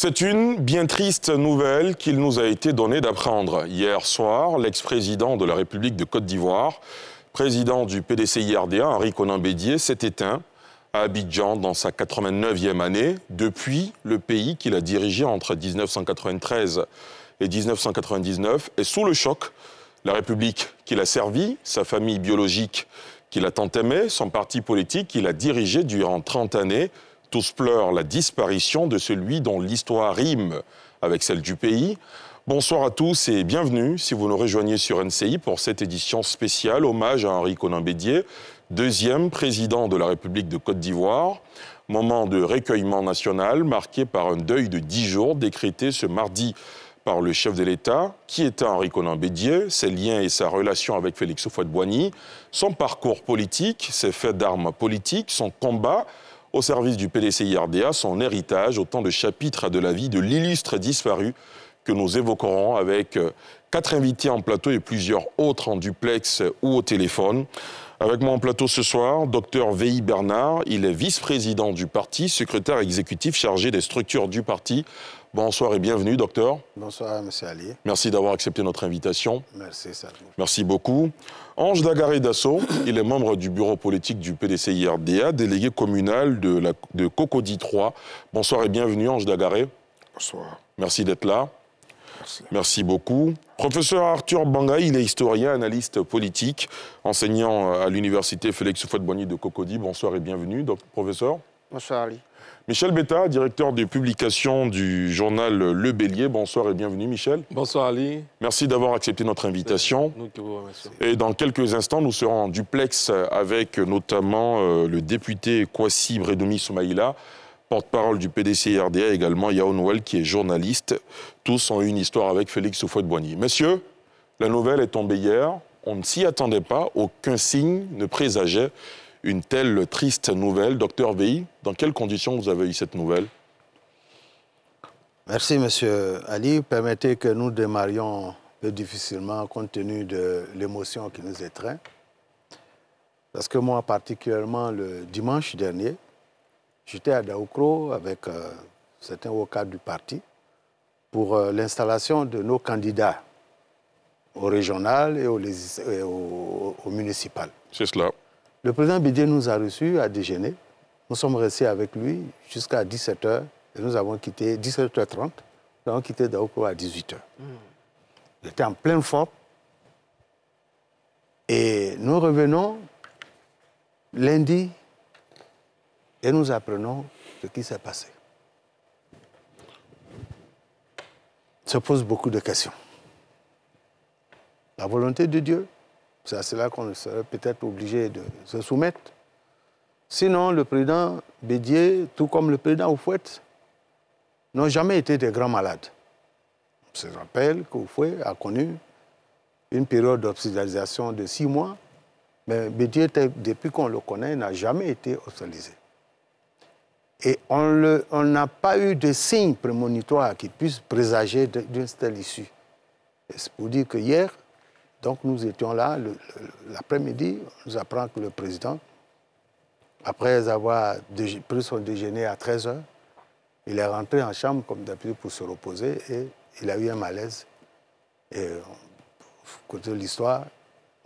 C'est une bien triste nouvelle qu'il nous a été donné d'apprendre. Hier soir, l'ex-président de la République de Côte d'Ivoire, président du PDC-IRDA, Henri Conan Bédier, s'est éteint à Abidjan dans sa 89e année, depuis le pays qu'il a dirigé entre 1993 et 1999 est sous le choc. La République qu'il a servi, sa famille biologique qu'il a tant aimée, son parti politique qu'il a dirigé durant 30 années, tous pleurent la disparition de celui dont l'histoire rime avec celle du pays. Bonsoir à tous et bienvenue si vous nous rejoignez sur NCI pour cette édition spéciale hommage à Henri Conan Bédier, deuxième président de la République de Côte d'Ivoire. Moment de recueillement national marqué par un deuil de dix jours décrété ce mardi par le chef de l'État, qui était Henri Conan Bédier, ses liens et sa relation avec Félix Houphouët-Boigny, son parcours politique, ses faits d'armes politiques, son combat au service du PDC-IRDA, son héritage, autant de chapitres de la vie de l'illustre disparu que nous évoquerons avec euh, quatre invités en plateau et plusieurs autres en duplex ou au téléphone. Avec moi en plateau ce soir, docteur V.I. Bernard. Il est vice-président du parti, secrétaire exécutif chargé des structures du parti. Bonsoir et bienvenue, docteur. Bonsoir, M. Ali. Merci d'avoir accepté notre invitation. Merci, Sadou. Merci beaucoup. Ange Dagaré Dasso, il est membre du bureau politique du PDC-IRDA, délégué communal de, la, de Cocody 3. Bonsoir et bienvenue, Ange Dagaré. Bonsoir. Merci d'être là. Merci. Merci beaucoup. Professeur Arthur Bangaï, il est historien, analyste politique, enseignant à l'université Félix Houphouët-Boigny de Cocody. Bonsoir et bienvenue, donc, professeur. Bonsoir, Ali. Michel Betta, directeur des publications du journal Le Bélier. Bonsoir et bienvenue, Michel. Bonsoir, Ali. Merci d'avoir accepté notre invitation. Nous qui vous remercions. Et dans quelques instants, nous serons en duplex avec notamment euh, le député Kwasi Bredoumi Soumaïla, porte-parole du PDC-RDA, et également Yao Noël, qui est journaliste. Tous ont eu une histoire avec Félix Houphouët-Boigny. Messieurs, la nouvelle est tombée hier. On ne s'y attendait pas. Aucun signe ne présageait une telle triste nouvelle. Docteur VI, dans quelles conditions vous avez eu cette nouvelle? Merci, Monsieur Ali. Permettez que nous démarrions un peu difficilement compte tenu de l'émotion qui nous étreint. Parce que moi, particulièrement le dimanche dernier, j'étais à Daoukro avec euh, certains hauts cadres du parti pour euh, l'installation de nos candidats au régional et au municipal. C'est cela. Le président Bédier nous a reçus à déjeuner. Nous sommes restés avec lui jusqu'à 17h et nous avons quitté 17h30. Nous avons quitté Daoukro à 18h. Il était en pleine forme. Et nous revenons lundi et nous apprenons ce qui s'est passé. Se pose beaucoup de questions. La volonté de Dieu, c'est à cela qu'on serait peut-être obligé de se soumettre. Sinon, le président Bédier, tout comme le président Oufouet, n'ont jamais été des grands malades. On se rappelle qu'Oufouet a connu une période d'hospitalisation de six mois, mais Bédier, depuis qu'on le connaît, n'a jamais été hospitalisé. Et on n'a pas eu de signes prémonitoires qui puissent présager d'une telle issue. C'est pour dire que hier, donc nous étions là, l'après-midi, on nous apprend que le président, après avoir pris son déjeuner à 13h, il est rentré en chambre comme d'habitude pour se reposer et il a eu un malaise. Et côté de l'histoire,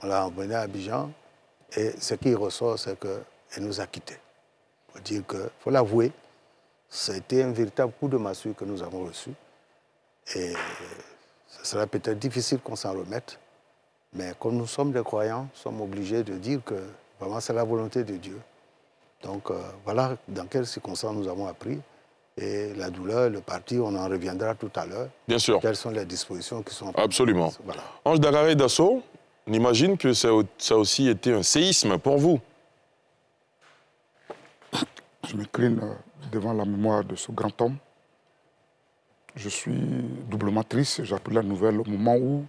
on l'a emmené à Abidjan et ce qui ressort, c'est qu'il nous a quittés. Il faut dire que, faut l'avouer, été un véritable coup de massue que nous avons reçu. Et ce sera peut-être difficile qu'on s'en remette. Mais comme nous sommes des croyants, nous sommes obligés de dire que vraiment c'est la volonté de Dieu. Donc euh, voilà dans quelles circonstances nous avons appris. Et la douleur, le parti, on en reviendra tout à l'heure. Bien sûr. Quelles sont les dispositions qui sont Absolument. Voilà. Ange Dagaré Dasso, on imagine que ça, a- ça a aussi été un séisme pour vous. Je m'incline euh, devant la mémoire de ce grand homme. Je suis doublement triste. J'ai appris la nouvelle au moment où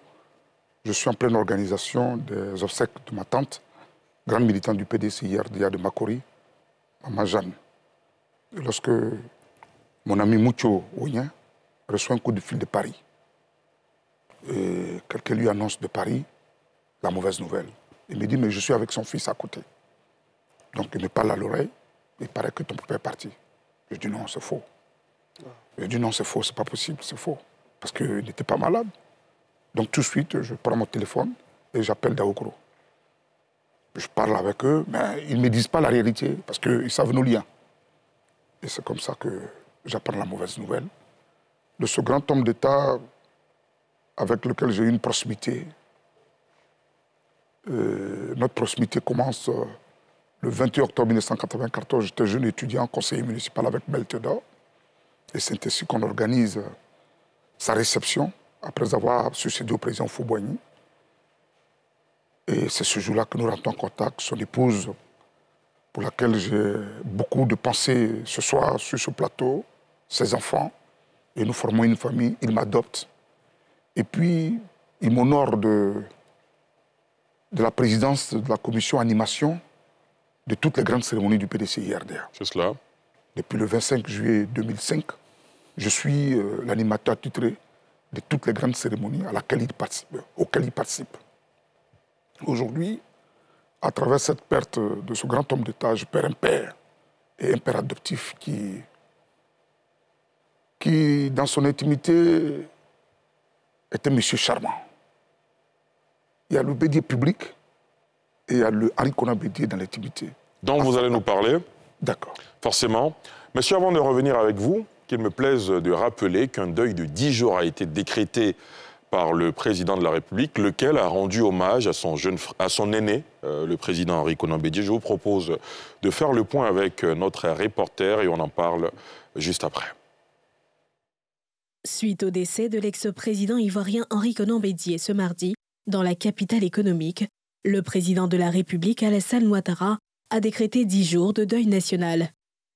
je suis en pleine organisation des obsèques de ma tante, grande militante du PDC IRDA de Makori, Maman Jeanne. Et lorsque mon ami Moucho Oyen reçoit un coup de fil de Paris, quelqu'un lui annonce de Paris la mauvaise nouvelle. Il me dit, mais je suis avec son fils à côté. Donc il me parle à l'oreille. Il paraît que ton papa est parti. Je dis non, c'est faux. A dit non, c'est faux, c'est pas possible, c'est faux. Parce qu'il n'était pas malade. Donc tout de suite, je prends mon téléphone et j'appelle Daokro. Je parle avec eux, mais ils ne me disent pas la réalité parce qu'ils savent nos liens. Et c'est comme ça que j'apprends la mauvaise nouvelle de ce grand homme d'État avec lequel j'ai une proximité. Euh, notre proximité commence euh, le 28 octobre 1994. J'étais jeune étudiant, conseiller municipal avec Meltedor. Et c'est ainsi qu'on organise euh, sa réception après avoir succédé au président Fouboigny. Et c'est ce jour-là que nous rentrons en contact. Son épouse, pour laquelle j'ai beaucoup de pensées ce soir sur ce plateau, ses enfants, et nous formons une famille. Il m'adopte. Et puis, il m'honore de, de la présidence de la commission animation de toutes les grandes cérémonies du PDC IRDA. C'est cela. Depuis le 25 juillet 2005, je suis euh, l'animateur titré de toutes les grandes cérémonies à laquelle il participe, auxquelles il participe. Aujourd'hui, à travers cette perte de ce grand homme d'État, je perds un père et un père adoptif qui, qui dans son intimité, était monsieur charmant. Il y a le bédier public et il y a le Henri Conan Bédier dans l'intimité. Dont vous allez nous parler D'accord. Forcément. Monsieur, avant de revenir avec vous, qu'il me plaise de rappeler qu'un deuil de 10 jours a été décrété par le président de la République, lequel a rendu hommage à son, jeune, à son aîné, euh, le président Henri Conan. Je vous propose de faire le point avec euh, notre reporter et on en parle juste après. Suite au décès de l'ex-président ivoirien Henri Conan Bédier ce mardi, dans la capitale économique, le président de la République Alassane Ouattara a décrété 10 jours de deuil national.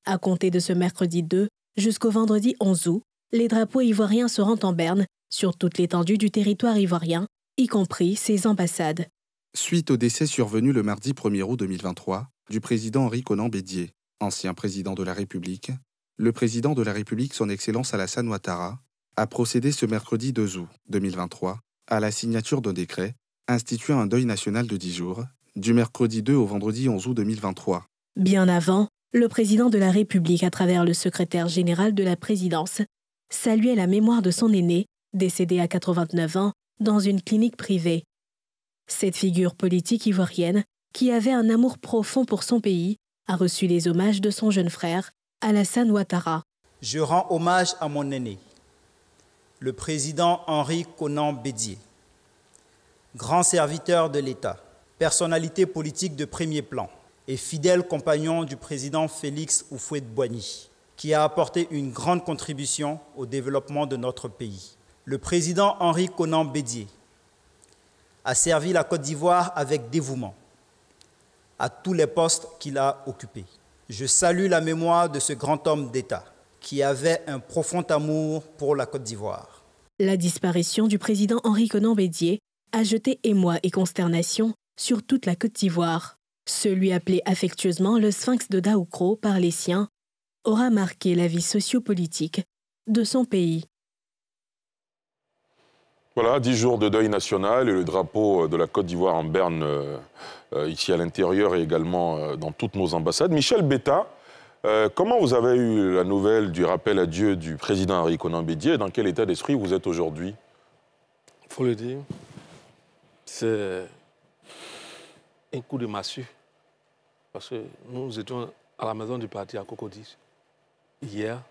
À compter de ce mercredi 2 jusqu'au vendredi 11 août, les drapeaux ivoiriens seront en berne sur toute l'étendue du territoire ivoirien, y compris ses ambassades. Suite au décès survenu le mardi 1er août 2023 du président Henri Conan Bédier, ancien président de la République, le président de la République, son Excellence Alassane Ouattara, a procédé ce mercredi 2 août 2023 à la signature d'un décret instituant un deuil national de 10 jours, du mercredi 2 au vendredi 11 août 2023. Bien avant, le président de la République, à travers le secrétaire général de la présidence, saluait la mémoire de son aîné, décédé à 89 ans, dans une clinique privée. Cette figure politique ivoirienne, qui avait un amour profond pour son pays, a reçu les hommages de son jeune frère, Alassane Ouattara. Je rends hommage à mon aîné, le président Henri Conan Bédier, grand serviteur de l'État, personnalité politique de premier plan et fidèle compagnon du président Félix Houphouët-Boigny, qui a apporté une grande contribution au développement de notre pays. Le président Henri Conan Bédier a servi la Côte d'Ivoire avec dévouement à tous les postes qu'il a occupés. Je salue la mémoire de ce grand homme d'État qui avait un profond amour pour la Côte d'Ivoire. La disparition du président Henri Conan Bédier a jeté émoi et consternation sur toute la Côte d'Ivoire. Celui appelé affectueusement le Sphinx de Daoukro par les siens aura marqué la vie sociopolitique de son pays. Voilà, dix jours de deuil national et le drapeau de la Côte d'Ivoire en berne, euh, euh, ici à l'intérieur et également euh, dans toutes nos ambassades. Michel Betta, comment vous avez eu la nouvelle du rappel à Dieu du président Henri Conan Bédier et dans quel état d'esprit vous êtes aujourd'hui? Il faut le dire, c'est un coup de massue. Parce que nous étions à la maison du parti à Cocody hier.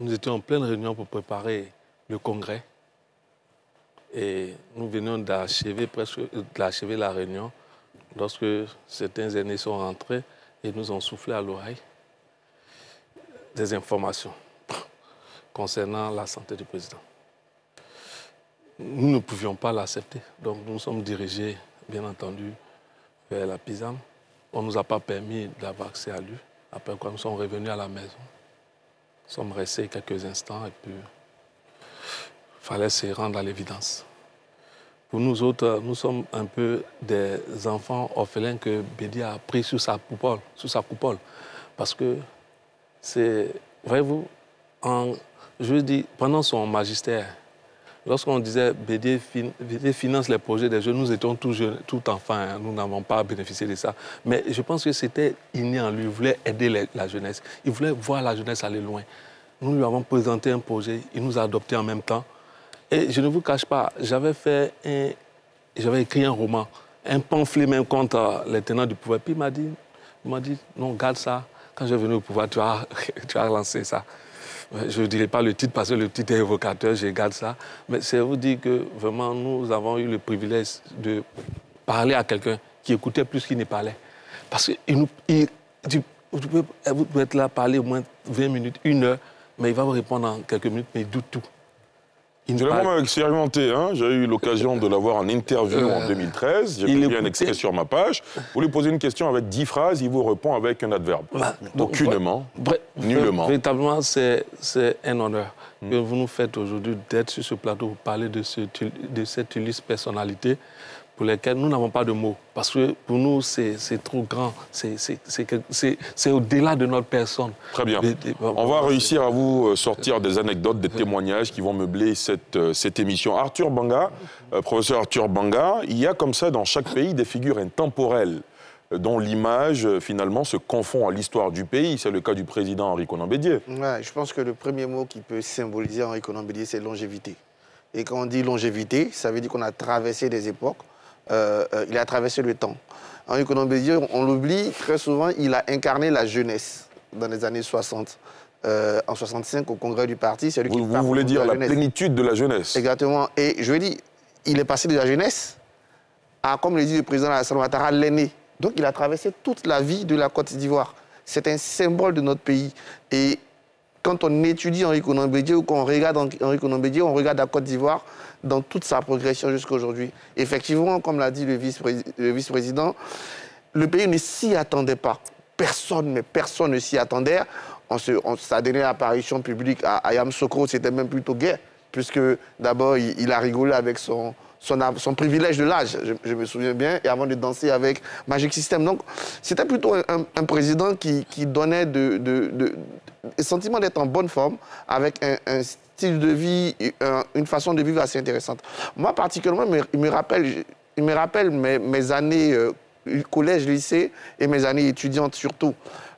Nous étions en pleine réunion pour préparer le congrès. Et nous venions d'achever presque d'achever la réunion lorsque certains aînés sont rentrés et nous ont soufflé à l'oreille des informations concernant la santé du président. Nous ne pouvions pas l'accepter, donc nous sommes dirigés, bien entendu, vers la Pisane. On ne nous a pas permis d'avoir accès à lui. Après quoi, nous sommes revenus à la maison. Nous sommes restés quelques instants et puis il fallait se rendre à l'évidence. Pour nous autres, nous sommes un peu des enfants orphelins que Bédi a pris sous sa coupole, sous sa coupole. Parce que c'est, voyez-vous, je veux dire, pendant son magistère, lorsqu'on disait Bédier, finance les projets des jeunes, nous étions tout, jeunes, tout enfants, hein, nous n'avons pas bénéficié de ça. Mais je pense que c'était inné en lui, il voulait aider la jeunesse, il voulait voir la jeunesse aller loin. Nous lui avons présenté un projet, il nous a adopté en même temps. Et je ne vous cache pas, j'avais fait un, j'avais écrit un roman, un pamphlet même contre les tenants du pouvoir. Puis il m'a dit, il m'a dit, non, garde ça. Quand je vais venir au pouvoir, tu vas, tu vas relancer ça. Je ne dirai pas le titre parce que le titre est évocateur, je garde ça. Mais c'est vous dire que vraiment, nous avons eu le privilège de parler à quelqu'un qui écoutait plus qu'il ne parlait. Parce que il nous, il, vous pouvez être là, parler au moins 20 minutes, une heure, mais il va vous répondre en quelques minutes, mais du tout. Il est vraiment expérimenté. Hein J'ai eu l'occasion de l'avoir en interview en 2013. J'ai mis un extrait sur ma page. Vous lui posez une question avec dix phrases, il vous répond avec un adverbe. Bah, Aucunement, nullement. Véritablement, c'est un honneur hmm. que vous nous faites aujourd'hui d'être sur ce plateau pour parler de, ce, de cette illustre personnalité pour lesquels nous n'avons pas de mots. Parce que pour nous, c'est trop grand. C'est au-delà de notre personne. Très bien. On va réussir à vous euh, sortir des anecdotes, des témoignages qui vont meubler cette, euh, cette émission. Arthur Banga, euh, professeur Arthur Banga, il y a comme ça dans chaque pays des figures intemporelles dont l'image finalement se confond à l'histoire du pays. C'est le cas du président Henri Conan Bédier. Ouais, je pense que le premier mot qui peut symboliser Henri Conan Bédier, c'est longévité. Et quand on dit longévité, ça veut dire qu'on a traversé des époques, euh, euh, il a traversé le temps. Henri Conan Bédier, on l'oublie très souvent, il a incarné la jeunesse dans les années 60. Euh, en 65 au congrès du parti. C'est lui vous, qui vous voulez dire la, plénitude de la jeunesse Exactement. Et je veux dire, il est passé de la jeunesse à, comme le dit le président Alassane Ouattara, l'aîné. Donc il a traversé toute la vie de la Côte d'Ivoire. C'est un symbole de notre pays. Et quand on étudie Henri Bédier ou qu'on regarde Henri Bédier, on regarde la Côte d'Ivoire dans toute sa progression jusqu'à aujourd'hui. Effectivement, comme l'a dit le vice-président, le pays ne s'y attendait pas. Personne, mais personne ne s'y attendait. On se, sa dernière apparition publique à Ayam Sokro, c'était même plutôt gai, puisque d'abord, il, a rigolé avec son, son, privilège de l'âge, je, me souviens bien, et avant de danser avec Magic System. Donc, c'était plutôt un, président qui, donnait de, sentiment d'être en bonne forme, avec un, style de vie, une façon de vivre assez intéressante. Moi, particulièrement, il me rappelle, il me rappelle mes, années euh, collège, lycée et mes années étudiantes surtout.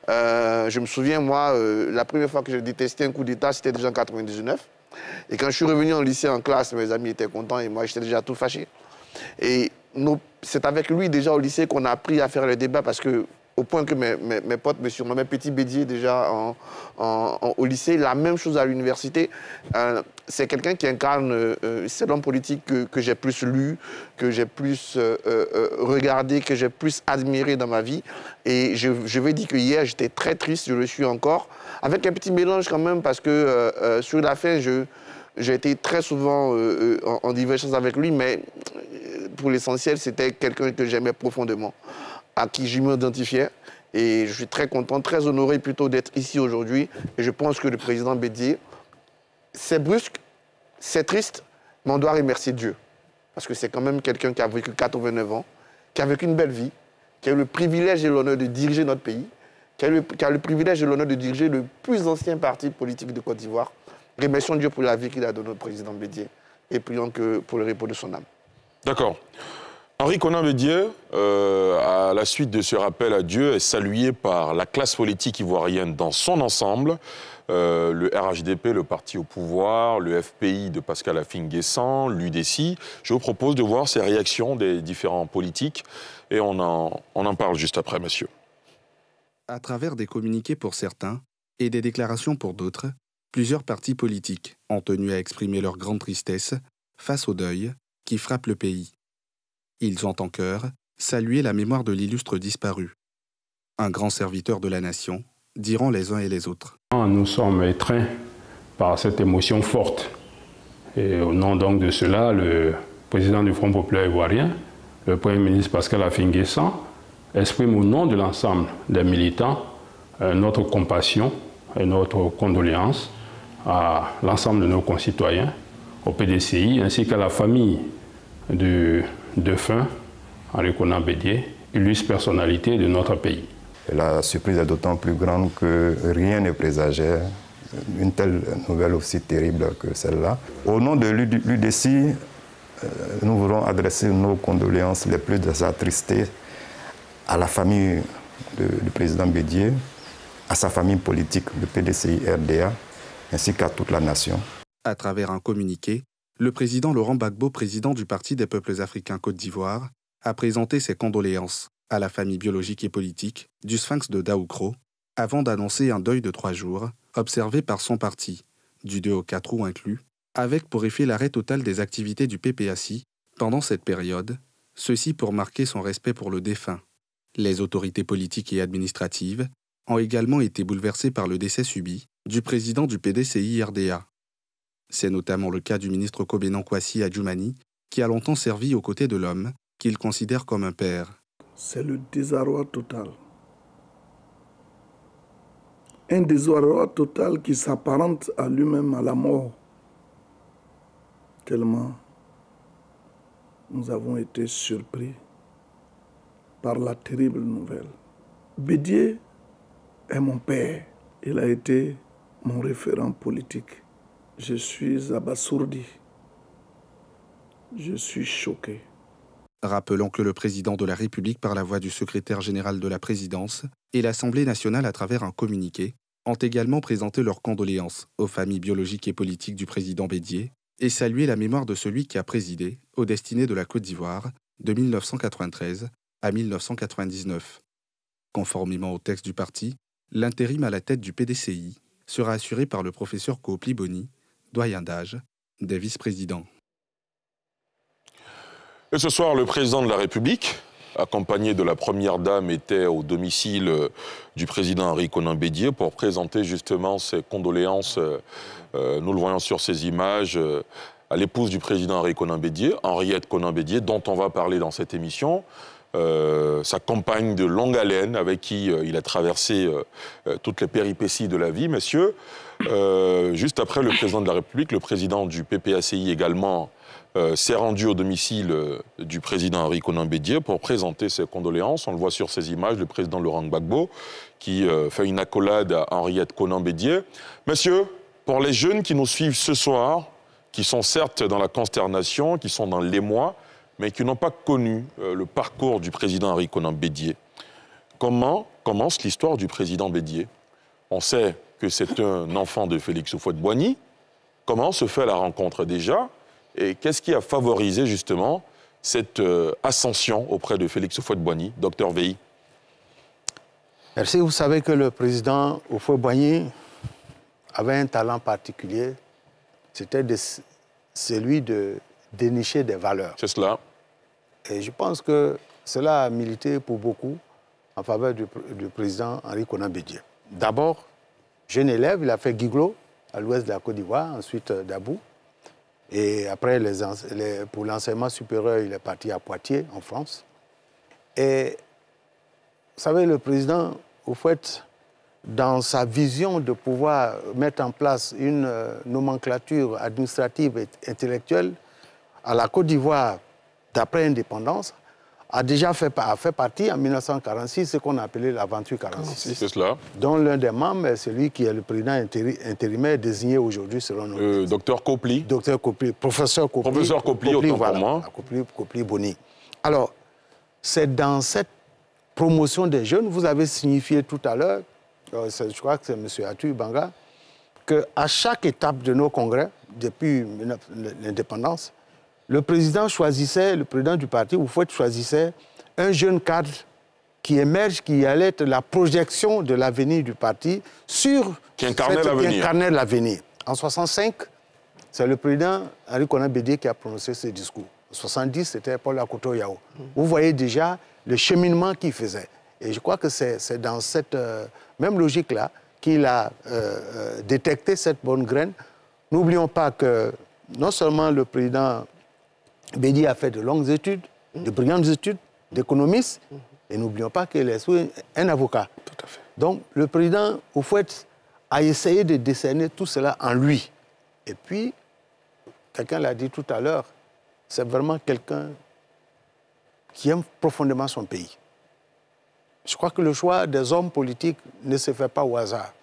Euh, je me souviens, moi, euh, la première fois que j'ai détesté un coup d'État, c'était déjà en 99. Et quand je suis revenu en lycée en classe, mes amis étaient contents et moi, j'étais déjà tout fâché. Et c'est avec lui déjà au lycée qu'on a appris à faire le débat parce que au point que mes, potes me surnommaient Petit Bédier déjà au lycée. La même chose à l'université. Euh, c'est quelqu'un qui incarne, euh, c'est l'homme politique que, j'ai plus lu, que j'ai plus euh, regardé, que j'ai plus admiré dans ma vie. Et je, vais dire que hier, j'étais très triste, je le suis encore, avec un petit mélange quand même, parce que sur la fin, j'ai été très souvent en, en divergence avec lui, mais pour l'essentiel, c'était quelqu'un que j'aimais profondément à qui je m'identifiais. Et je suis très content, très honoré plutôt d'être ici aujourd'hui. Et je pense que le président Bédier, c'est brusque, c'est triste, mais on doit remercier Dieu. Parce que c'est quand même quelqu'un qui a vécu 89 ans, qui a vécu une belle vie, qui a eu le privilège et l'honneur de diriger notre pays, qui a, a le privilège et l'honneur de diriger le plus ancien parti politique de Côte d'Ivoire. Remercions Dieu pour la vie qu'il a donnée au président Bédier et prions que pour le repos de son âme. D'accord. Henri Conan Bédier, euh, à la suite de ce rappel à Dieu, est salué par la classe politique ivoirienne dans son ensemble. Euh, le RHDP, le parti au pouvoir, le FPI de Pascal Affinguessan, l'UDC. Je vous propose de voir ces réactions des différents politiques et on en, on en parle juste après, monsieur. À travers des communiqués pour certains et des déclarations pour d'autres, plusieurs partis politiques ont tenu à exprimer leur grande tristesse face au deuil qui frappe le pays. Ils ont en cœur salué la mémoire de l'illustre disparu, un grand serviteur de la nation, diront les uns et les autres. Nous sommes étreints par cette émotion forte. Et au nom donc de cela, le président du Front populaire ivoirien, le Premier ministre Pascal Affinguessan, exprime au nom de l'ensemble des militants euh, notre compassion et notre condoléance à l'ensemble de nos concitoyens, au PDCI ainsi qu'à la famille du fin, Henri Conan Bédier, illustre personnalité de notre pays. La surprise est d'autant plus grande que rien ne présageait une telle nouvelle aussi terrible que celle-là. Au nom de l'UDC, euh, nous voulons adresser nos condoléances les plus attristées à la famille du président Bédier, à sa famille politique, le PDCI RDA, ainsi qu'à toute la nation. À travers un communiqué, le président Laurent Gbagbo, président du Parti des peuples africains Côte d'Ivoire, a présenté ses condoléances à la famille biologique et politique du sphinx de Daoukro, avant d'annoncer un deuil de trois jours, observé par son parti, du 2 au 4 août inclus, avec pour effet l'arrêt total des activités du PPACI pendant cette période, ceci pour marquer son respect pour le défunt. Les autorités politiques et administratives ont également été bouleversées par le décès subi du président du PDCI-RDA. C'est notamment le cas du ministre Kobenan Kwasi Adjoumani, qui a longtemps servi aux côtés de l'homme qu'il considère comme un père. C'est le désarroi total. Un désarroi total qui s'apparente à lui-même à la mort. Tellement nous avons été surpris par la terrible nouvelle. Bédier est mon père. Il a été mon référent politique. Je suis abasourdi. Je suis choqué. Rappelons que le président de la République, par la voix du secrétaire général de la présidence, et l'Assemblée nationale, à travers un communiqué, ont également présenté leurs condoléances aux familles biologiques et politiques du président Bédier et salué la mémoire de celui qui a présidé aux destinées de la Côte d'Ivoire de 1993 à 1999. Conformément au texte du parti, l'intérim à la tête du PDCI sera assuré par le professeur Coopli Boni, doyen d'âge, des vice-présidents. Et ce soir, le président de la République, accompagné de la première dame, était au domicile du président Henri Conan Bédier pour présenter justement ses condoléances, euh, nous le voyons sur ces images, euh, à l'épouse du président Henri Conan Bédier, Henriette Conan Bédier, dont on va parler dans cette émission. Euh, sa compagne de longue haleine avec qui il a traversé toutes les péripéties de la vie, messieurs. Juste après le président de la République, le président du PPACI également s'est rendu au domicile du président Henri Conan pour présenter ses condoléances. On le voit sur ces images, le président Laurent Gbagbo qui fait une accolade à Henriette Conan Bédier. Messieurs, pour les jeunes qui nous suivent ce soir, qui sont certes dans la consternation, qui sont dans l'émoi, mais qui n'ont pas connu le parcours du président Henri Conan Bédier, comment commence l'histoire du président Bédier? On sait que c'est un enfant de Félix Houphouët-Boigny. Comment se fait la rencontre déjà Et qu'est-ce qui a favorisé justement cette ascension auprès de Félix Houphouët-Boigny, docteur VI Merci. Vous savez que le président Houphouët-Boigny avait un talent particulier. C'était celui de dénicher des valeurs. C'est cela. Et je pense que cela a milité pour beaucoup en faveur du, président Henri Conan Bédier. D'abord, jeune élève, il a fait Guiglo à l'ouest de la Côte d'Ivoire, ensuite Dabou. Et après, pour l'enseignement supérieur, il est parti à Poitiers, en France. Et vous savez, le président, au fait, dans sa vision de pouvoir mettre en place une nomenclature administrative et intellectuelle à la Côte d'Ivoire d'après indépendance, a déjà fait, a fait partie en 1946 ce qu'on a appelé l'aventure 46. C'est cela. Dont l'un des membres est celui qui est le président intérimaire désigné aujourd'hui selon nous. Euh, docteur Copli. Docteur Copli, professeur Copli. Professeur Copli, voilà, pour moi. Copli, Copli Boni. Alors, c'est dans cette promotion des jeunes, vous avez signifié tout à l'heure, euh, je crois que c'est M. Atu Banga, qu'à chaque étape de nos congrès, depuis l'indépendance, le président choisissait, le président du parti, ou faut choisissait un jeune cadre qui émerge, qui allait être la projection de l'avenir du parti sur... Qui incarnait l'avenir. En 65, c'est le président Henri Conan Bédier qui a prononcé ce discours. En 70, c'était Paul Akoto Yao. Vous voyez déjà le cheminement qu'il faisait. Et je crois que c'est dans cette euh, même logique-là qu'il a euh, euh, détecté cette bonne graine. N'oublions pas que non seulement le président Bédi a fait de longues études, de brillantes études, d'économiste, et n'oublions pas qu'il est un avocat. Tout à fait. Donc le président, fait, a essayé de décerner tout cela en lui. Et puis, quelqu'un l'a dit tout à l'heure, c'est vraiment quelqu'un qui aime profondément son pays. Je crois que le choix des hommes politiques ne se fait pas au hasard.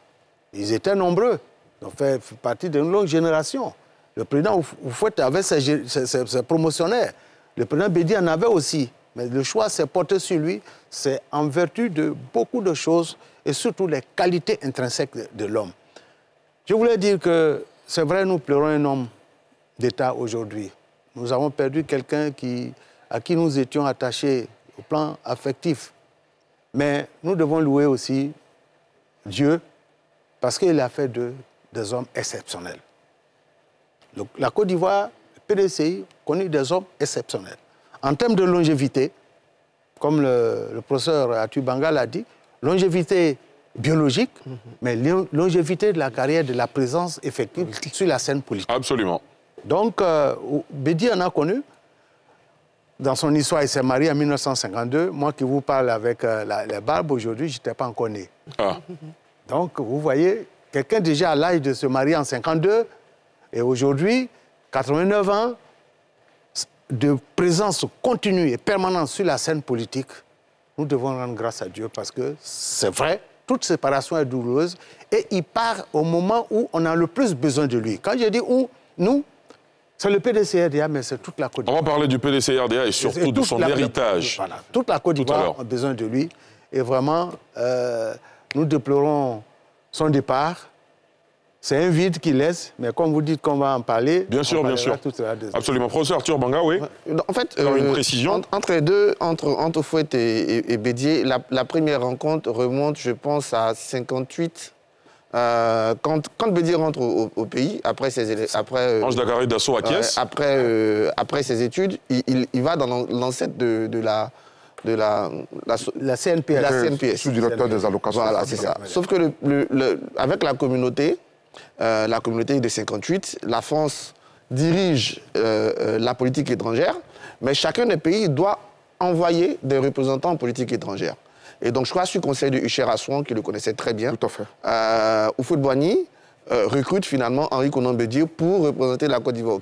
Ils étaient nombreux, ils ont fait partie d'une longue génération. Le président Oufouette avait ses, promotionnaires. Le président Bédi en avait aussi. Mais le choix s'est porté sur lui. C'est en vertu de beaucoup de choses et surtout les qualités intrinsèques de, l'homme. Je voulais dire que c'est vrai, nous pleurons un homme d'État aujourd'hui. Nous avons perdu quelqu'un qui, à qui nous étions attachés au plan affectif. Mais nous devons louer aussi Dieu parce qu'il a fait de, des hommes exceptionnels. Le- la Côte d'Ivoire, le PDCI, connu des hommes exceptionnels. En termes de longévité, comme le, le professeur Atubanga l'a dit, longévité biologique, mais lo- longévité de la carrière, de la présence effective sur la scène politique. Absolument. Donc, euh, Bédi en a connu. Dans son histoire, il s'est marié en 1952. Moi qui vous parle avec euh, la, les barbes aujourd'hui, je n'étais pas encore né. Ah, Donc, vous voyez, quelqu'un déjà à l'âge de se marier en 52 et aujourd'hui, 89 ans, de présence continue et permanente sur la scène politique, nous devons rendre grâce à Dieu parce que c'est vrai, toute séparation est douloureuse et il part au moment où on a le plus besoin de lui. Quand je dis où, nous, c'est le PDCRDA, mais c'est toute la Côte on d'Ivoire. va parler du PDCRDA et surtout Et de son la- héritage. Voilà, toute la Côte d'Ivoire a besoin de lui. Et vraiment, euh, nous déplorons son départ. C'est un vide qu'il laisse, mais comme vous dites qu'on va en parler, Bien on sûr, bien sûr. Absolument. Professeur Arthur Banga, oui. En fait, une euh, précision entre, entre les deux, entre, entre Fouet et, et- et Bédier, la, la première rencontre remonte, je pense, à 58. euh, quand, quand Bédier rentre au, au pays, après ses, après, euh, Ange Dakaré Dassault à Kies. après, euh, après ses études, il, il- il va dans l'an- l'ancêtre de, de la, de la, la, CNPS. la Euh, CNPS. Sous-directeur des allocations. Voilà, c'est ça. Sauf que le- le- le- avec la communauté, euh, la communauté de 58, la France dirige euh, euh, la politique étrangère, mais chacun des pays doit envoyer des représentants en politique étrangère. Et donc, je crois sur le conseil de Hucher Assouan, qui le connaissait très bien, Tout à fait. Oufou Boigny recrute finalement Henri Conan Bédier pour représenter la Côte d'Ivoire.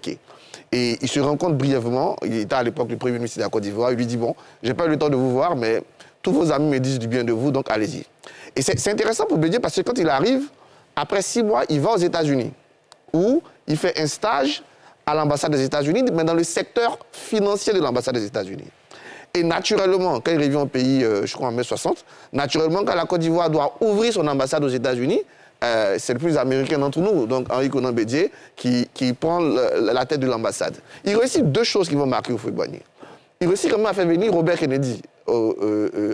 Et il se rencontre brièvement. Il était à l'époque le Premier ministre de la Côte d'Ivoire. Il lui dit Bon, j'ai pas eu le temps de vous voir, mais tous vos amis me disent du bien de vous, donc allez-y. Et c'est c'est intéressant pour Bédier parce que quand il arrive, après six mois, il va aux États-Unis, où il fait un stage à l'ambassade des États-Unis, mais dans le secteur financier de l'ambassade des États-Unis. Et naturellement, quand il revient au pays, euh, je crois en mai 60, naturellement, quand la Côte d'Ivoire doit ouvrir son ambassade aux États-Unis, euh, c'est le plus américain d'entre nous, donc Henri Conan Bédier, qui, prend la tête de l'ambassade. Il réussit deux choses qui vont marquer Oufoué-Boigny. Il réussit quand même à faire venir Robert Kennedy au-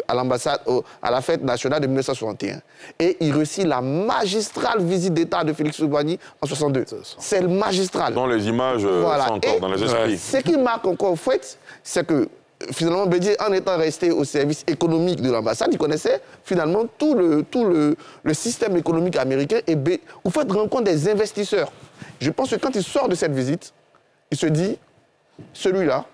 à l'ambassade, au- à la fête nationale de 1961. Et il réussit la magistrale visite d'État de Félix Oufoué-Boigny en 62. C'est le magistral. Dans les images, euh, Voilà. sont encore Et dans les esprits. Ce qui marque encore Fouette, c'est que euh, finalement Bédier, en étant resté au service économique de l'ambassade, il connaissait finalement tout le, tout le, le système économique américain. Et Bé- Fouette rencontre des investisseurs. Je pense que quand il sort de cette visite, il se dit, celui-là,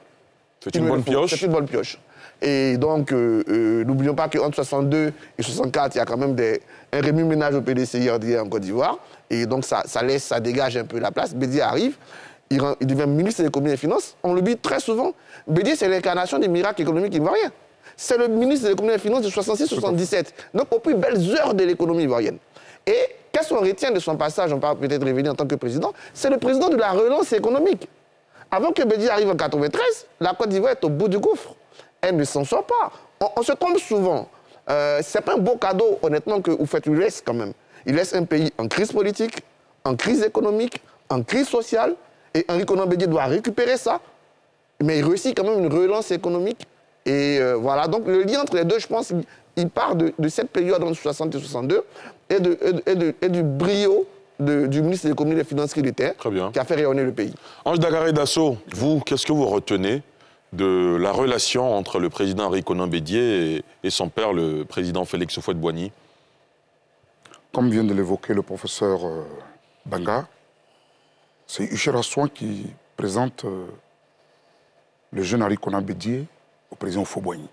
C'est une bonne pioche. C'est une bonne pioche. Et donc, euh, euh, n'oublions pas qu'entre 62 et 64, il y a quand même des, un remue-ménage au PDCI en Côte d'Ivoire. Et donc, ça, ça laisse, ça dégage un peu la place. Bédier arrive, il, devient ministre des Économies et des Finances. On l'oublie très souvent. Bédier, c'est l'incarnation des miracles économiques ivoiriens. C'est le ministre des Économies et des Finances de 66-77. Donc, aux plus belles heures de l'économie ivoirienne. Et qu'est-ce qu'on retient de son passage? On peut peut-être revenir en tant que président. C'est le président de la relance économique. Avant que Bédier arrive en 93, la Côte d'Ivoire est au bout du gouffre. Elle ne s'en sort pas. On, on se trompe souvent. Euh, c'est pas un beau cadeau, honnêtement, que vous faites laisse quand même. Il laisse un pays en crise politique, en crise économique, en crise sociale. Et Henri Conan Bédier doit récupérer ça. Mais il réussit quand même une relance économique. Et euh, voilà, donc le lien entre les deux, je pense, il, part de, de cette période entre 60 et 62 et, de, et, de- et de- et du brio de- du ministre des Économies et des Finances qu'il était, Très bien. qui a fait rayonner le pays. Ange Dagaré Dassault, vous, qu'est-ce que vous retenez de la relation entre le président Henri Conan Bédier et, son père, le président Félix Houphouët-Boigny Comme vient de l'évoquer le professeur euh, Banga, c'est Huchera Soin qui présente euh, le jeune Henri Conan Bédier au président Fauboigny.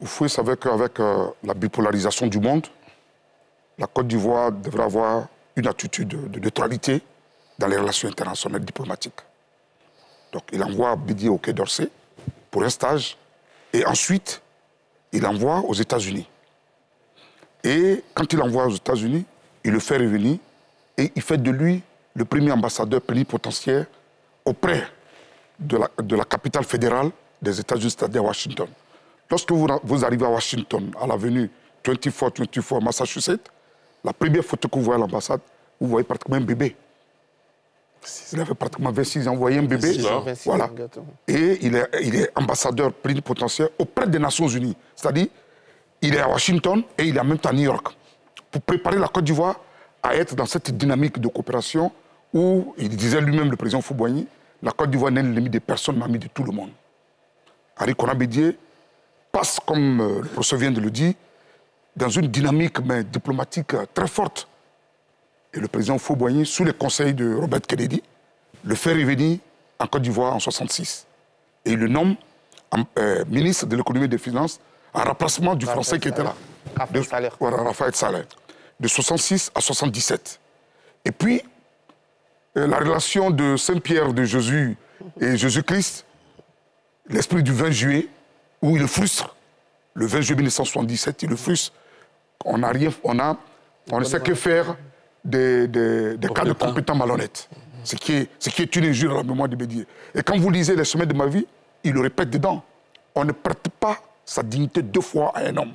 Oufoué savait qu'avec euh, la bipolarisation du monde, la Côte d'Ivoire devrait avoir une attitude de, de neutralité dans les relations internationales diplomatiques. Donc il envoie Bédier au Quai d'Orsay pour un stage et ensuite il envoie aux États-Unis. Et quand il l'envoie aux États-Unis, il le fait revenir et il fait de lui le premier ambassadeur plénipotentiaire auprès de la, capitale fédérale des États-Unis, c'est-à-dire Washington. Lorsque vous, vous arrivez à Washington, à l'avenue 2424 Massachusetts, La première photo que vous voyez à l'ambassade, vous voyez pratiquement un bébé. Il avait pratiquement 26 ans, vous voyez un bébé. 26 ans, 26 ans, voilà. Et il est, il est ambassadeur plénipotentiaire auprès des Nations Unies. C'est-à-dire, il est à Washington et il est en même temps à New York. Pour préparer la Côte d'Ivoire à être dans cette dynamique de coopération où, il disait lui-même, le président Fouboigny, la Côte d'Ivoire n'est l'ennemi des personnes, mais l'ami de tout le monde. Conan Bédier passe, comme euh, le professeur vient de le dire, dans une dynamique mais diplomatique euh, très forte. Et le président Fauboigny, sous les conseils de Robert Kennedy, le fait revenir en Côte d'Ivoire en 66. Et il le nomme en- euh, ministre de l'économie et des finances en remplacement du Raphaël français qui était là. Raphaël. Voilà, Raphaël. De 66 à 77. Et puis, euh, la relation de Saint-Pierre de Jésus et Jésus-Christ, l'esprit du 20 juillet, où il le frustre. Le 20 juillet 1977, il le frustre. On n'a rien, on a, on ne sait que faire des, des- des cas de Compétents. malhonnêtes. Ce qui, est, ce qui est une injure à la mémoire de Bédier. Et quand vous lisez Les chemins de ma vie, il le répète dedans. On ne prête pas sa dignité deux fois à un homme.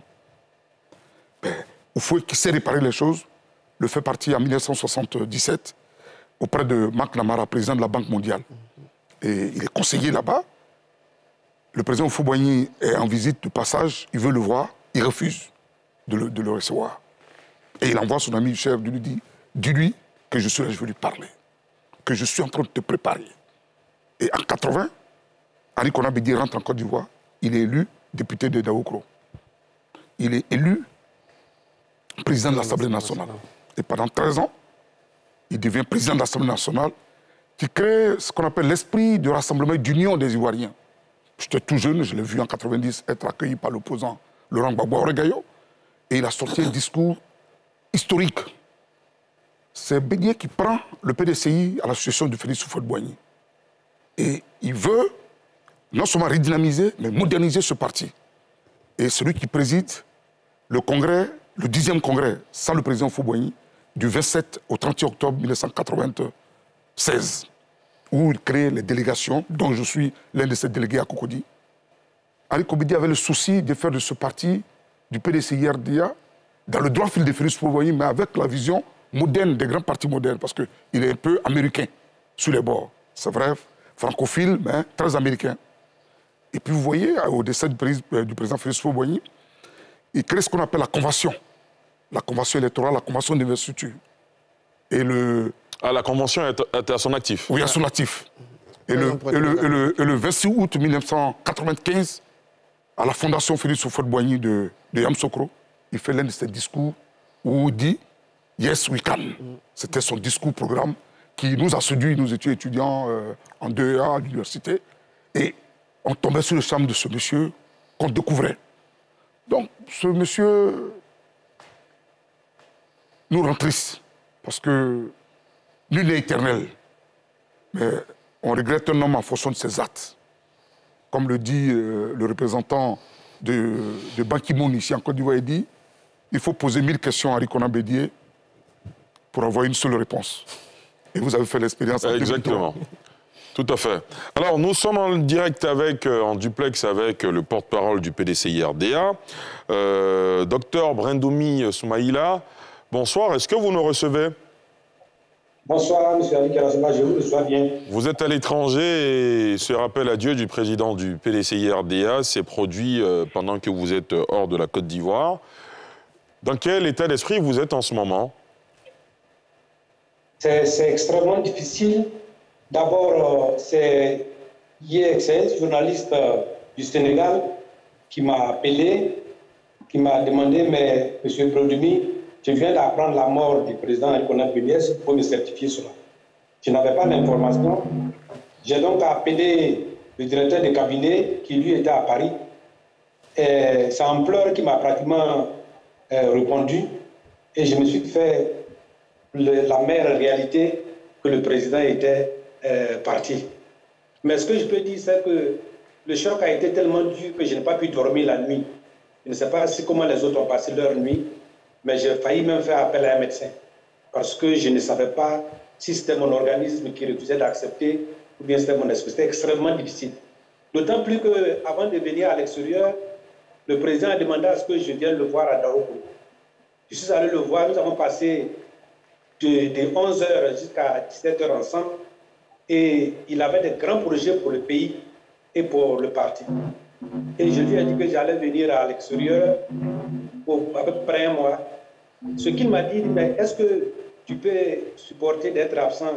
Ben, Oufoué, qui sait réparer les choses, le fait partie en 1977 auprès de Marc Namara, président de la Banque mondiale. Et il est conseiller là-bas. Le président Fouboigny est en visite de passage, il veut le voir, il refuse de le, de le recevoir. Et il envoie son ami cher, de lui dire Dis-lui que je suis là, je veux lui parler, que je suis en train de te préparer. Et en 80, Henri Konan Bédié rentre en Côte d'Ivoire, il est élu député de Daoukro. Il est élu président de l'Assemblée nationale. Et pendant 13 ans, il devient président de l'Assemblée nationale qui crée ce qu'on appelle l'esprit de rassemblement d'union des Ivoiriens. J'étais tout jeune, je l'ai vu en 90 être accueilli par l'opposant Laurent Gbagbo Oregayo. Et il a sorti un discours historique. C'est Bédier qui prend le PDCI à l'association de Félix Houphouët-Boigny. Et il veut non seulement redynamiser, mais moderniser ce parti. Et celui qui préside le congrès, le 10e congrès, sans le président Fouboigny, du 27 au 31 octobre 1996, où il crée les délégations, dont je suis l'un de ces délégués à Cocody. Henri Kobedi avait le souci de faire de ce parti, du PDCI-RDA, dans le droit fil de Félix Fouboigny, mais avec la vision moderne des grands partis modernes, parce qu'il est un peu américain sur les bords. C'est vrai, francophile, mais très américain. Et puis vous voyez, au décès du, euh, président Félix Fouboigny, il crée ce qu'on appelle la convention. La convention électorale, la convention d'investiture. Et le, Ah, la convention est, est à son actif. oui, à son actif. Et le, et, le, et le- et le 26 août 1995, à la fondation Félix Houphouët-Boigny de, de Yamsokro, il fait l'un de ses discours où il dit Yes, we can. C'était son discours programme qui nous a séduits. Nous étions étudiants euh, en 2A à l'université. Et on tombait sur le charme de ce monsieur qu'on découvrait. Donc, ce monsieur nous rend tristes parce que nul n'est éternel. Mais on regrette un homme en fonction de ses actes. Comme le dit euh, le représentant de, de Ban Ki-moon ici en Côte d'Ivoire, il dit il faut poser mille questions à Rikona Bédier pour avoir une seule réponse. Et vous avez fait l'expérience. en 2003. Exactement. Tout à fait. Alors, nous sommes en direct avec, euh, en duplex avec euh, le porte-parole du PDCI-RDA, euh, docteur Brendoumi Soumaïla. Bonsoir, est-ce que vous nous recevez? Bonsoir, M. Ali Karasima, je vous reçois bien. Vous êtes à l'étranger et ce rappel à Dieu du président du PDCI-RDA s'est produit euh, pendant que vous êtes hors de la Côte d'Ivoire. Dans quel état d'esprit vous êtes en ce moment? C'est extrêmement difficile. D'abord, euh, c'est IEXS, journaliste euh, du Sénégal, qui m'a appelé, qui m'a demandé, mais M. Brodumi, je viens d'apprendre la mort du président Elkona Béliès, il faut me certifier cela. Je n'avais pas d'information. J'ai donc appelé le directeur de cabinet qui lui était à Paris. C'est en pleurs qui m'a pratiquement euh, répondu. Et je me suis fait la mère réalité que le président était euh, parti. Mais ce que je peux dire, c'est que le choc a été tellement dur que je n'ai pas pu dormir la nuit. Je ne sais pas si comment les autres ont passé leur nuit, mais j'ai failli même faire appel à un médecin parce que je ne savais pas si c'était mon organisme qui refusait d'accepter ou bien c'était mon esprit. C'était extrêmement difficile. D'autant plus qu'avant de venir à l'extérieur, le président a demandé à ce que je vienne le voir à Daopo. Je suis allé le voir, nous avons passé de, 11h jusqu'à 17h ensemble et il avait de grands projets pour le pays et pour le parti. Et je lui ai dit que j'allais venir à l'extérieur pour à peu près un mois. Ce qu'il m'a dit, mais est-ce que tu peux supporter d'être absent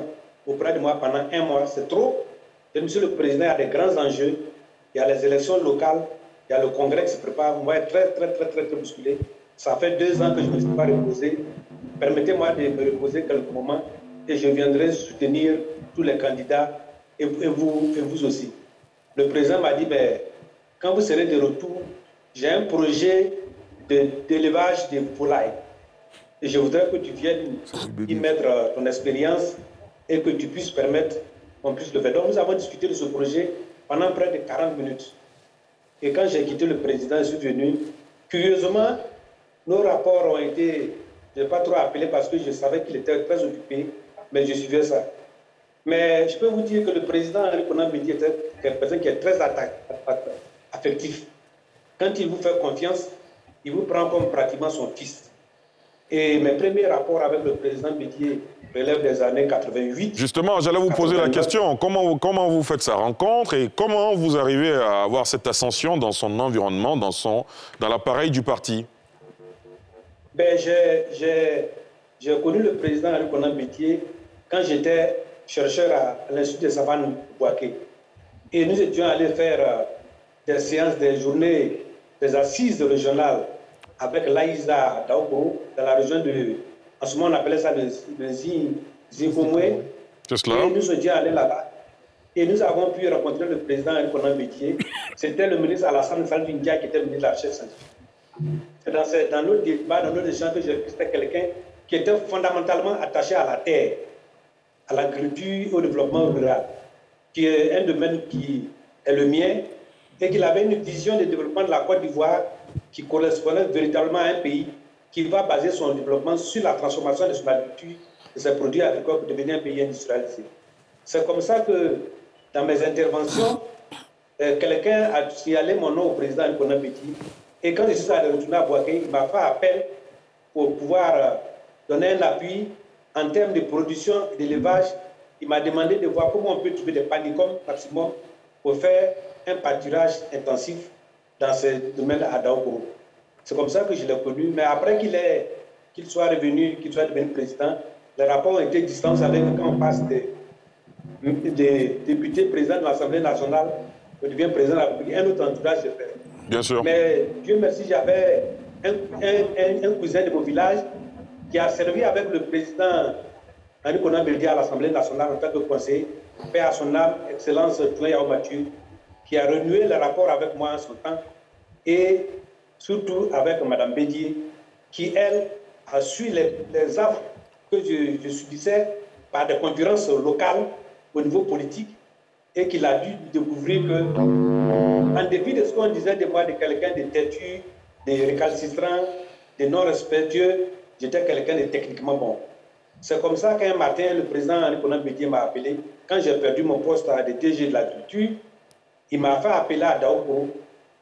auprès de moi pendant un mois? C'est trop. Et monsieur le Président, a des grands enjeux. Il y a les élections locales, il y a le congrès qui se prépare. Moi, très, très, très, très, très bousculé. Ça fait deux ans que je ne me suis pas reposé. Permettez-moi de me reposer quelques moments et je viendrai soutenir tous les candidats et, vous, et vous aussi. Le président m'a dit, ben, quand vous serez de retour, j'ai un projet d'élevage de, volailles. Et je voudrais que tu viennes y mettre euh, ton expérience et que tu puisses permettre qu'on puisse le faire. Donc nous avons discuté de ce projet pendant près de 40 minutes. Et quand j'ai quitté le président, je suis venu. Curieusement, nos rapports ont été, je n'ai pas trop appelé parce que je savais qu'il était très occupé, mais je suivais ça. Mais je peux vous dire que le président Henri Conan Bédi était quelqu'un qui est très affectif. Quand il vous fait confiance, il vous prend comme pratiquement son fils. Et mes premiers rapports avec le président Bédier relèvent des années 88. Justement, j'allais vous poser la question, comment, comment vous faites sa rencontre et comment vous arrivez à avoir cette ascension dans son environnement, dans, son, dans l'appareil du parti? Ben, J'ai connu le président Henri Conan Bédier quand j'étais chercheur à, l'Institut de Savane Boaké. Et nous étions allés faire euh, des séances, des journées, des assises régionales avec l'Aïsa Daogo dans la région de. En ce moment, on appelait ça le, le Zingomwe. C'est cela. Et nous étions allés là-bas. Et nous avons pu rencontrer le président Conan Bétier. C'était le ministre Alassane Salvindia qui était le ministre de la recherche scientifique. Dans, dans nos débats, dans nos échanges, que c'était quelqu'un qui était fondamentalement attaché à la terre, à l'agriculture, au développement rural, qui est un domaine qui est le mien, et qu'il avait une vision de développement de la Côte d'Ivoire qui correspondait véritablement à un pays qui va baser son développement sur la transformation de son agriculture, de ses produits agricoles pour devenir un pays industrialisé. C'est comme ça que, dans mes interventions, euh, quelqu'un a signalé mon nom au président Nkona Petit. Et quand je suis allé retourner à Boaké, il m'a fait appel pour pouvoir euh, donner un appui en termes de production et d'élevage. Il m'a demandé de voir comment on peut trouver des panicums maximum pour faire un pâturage intensif dans ce domaine à Daogo. C'est comme ça que je l'ai connu. Mais après qu'il soit revenu, qu'il soit devenu président, les rapports ont été distants. Savez quand on passe des, des députés présidents de l'Assemblée nationale, on devient président de la République, un autre entourage se fait. Bien sûr. Mais Dieu merci, j'avais un, cousin de mon village qui a servi avec le président Henri Conan à l'Assemblée nationale en tant que conseiller, fait à son âme, Excellence Yao Mathieu, qui a renoué le rapport avec moi en son temps, et surtout avec Mme Bédier, qui, elle, a su les, les affres que je, je, subissais par des concurrences locales au niveau politique, et qu'il a dû découvrir que, en dépit de ce qu'on disait de moi, de quelqu'un de têtu, de récalcitrant, de non respectueux, j'étais quelqu'un de techniquement bon. C'est comme ça qu'un matin, le président Nicolas Bédier m'a appelé, quand j'ai perdu mon poste à DTG de l'agriculture, il m'a fait appeler à Daopo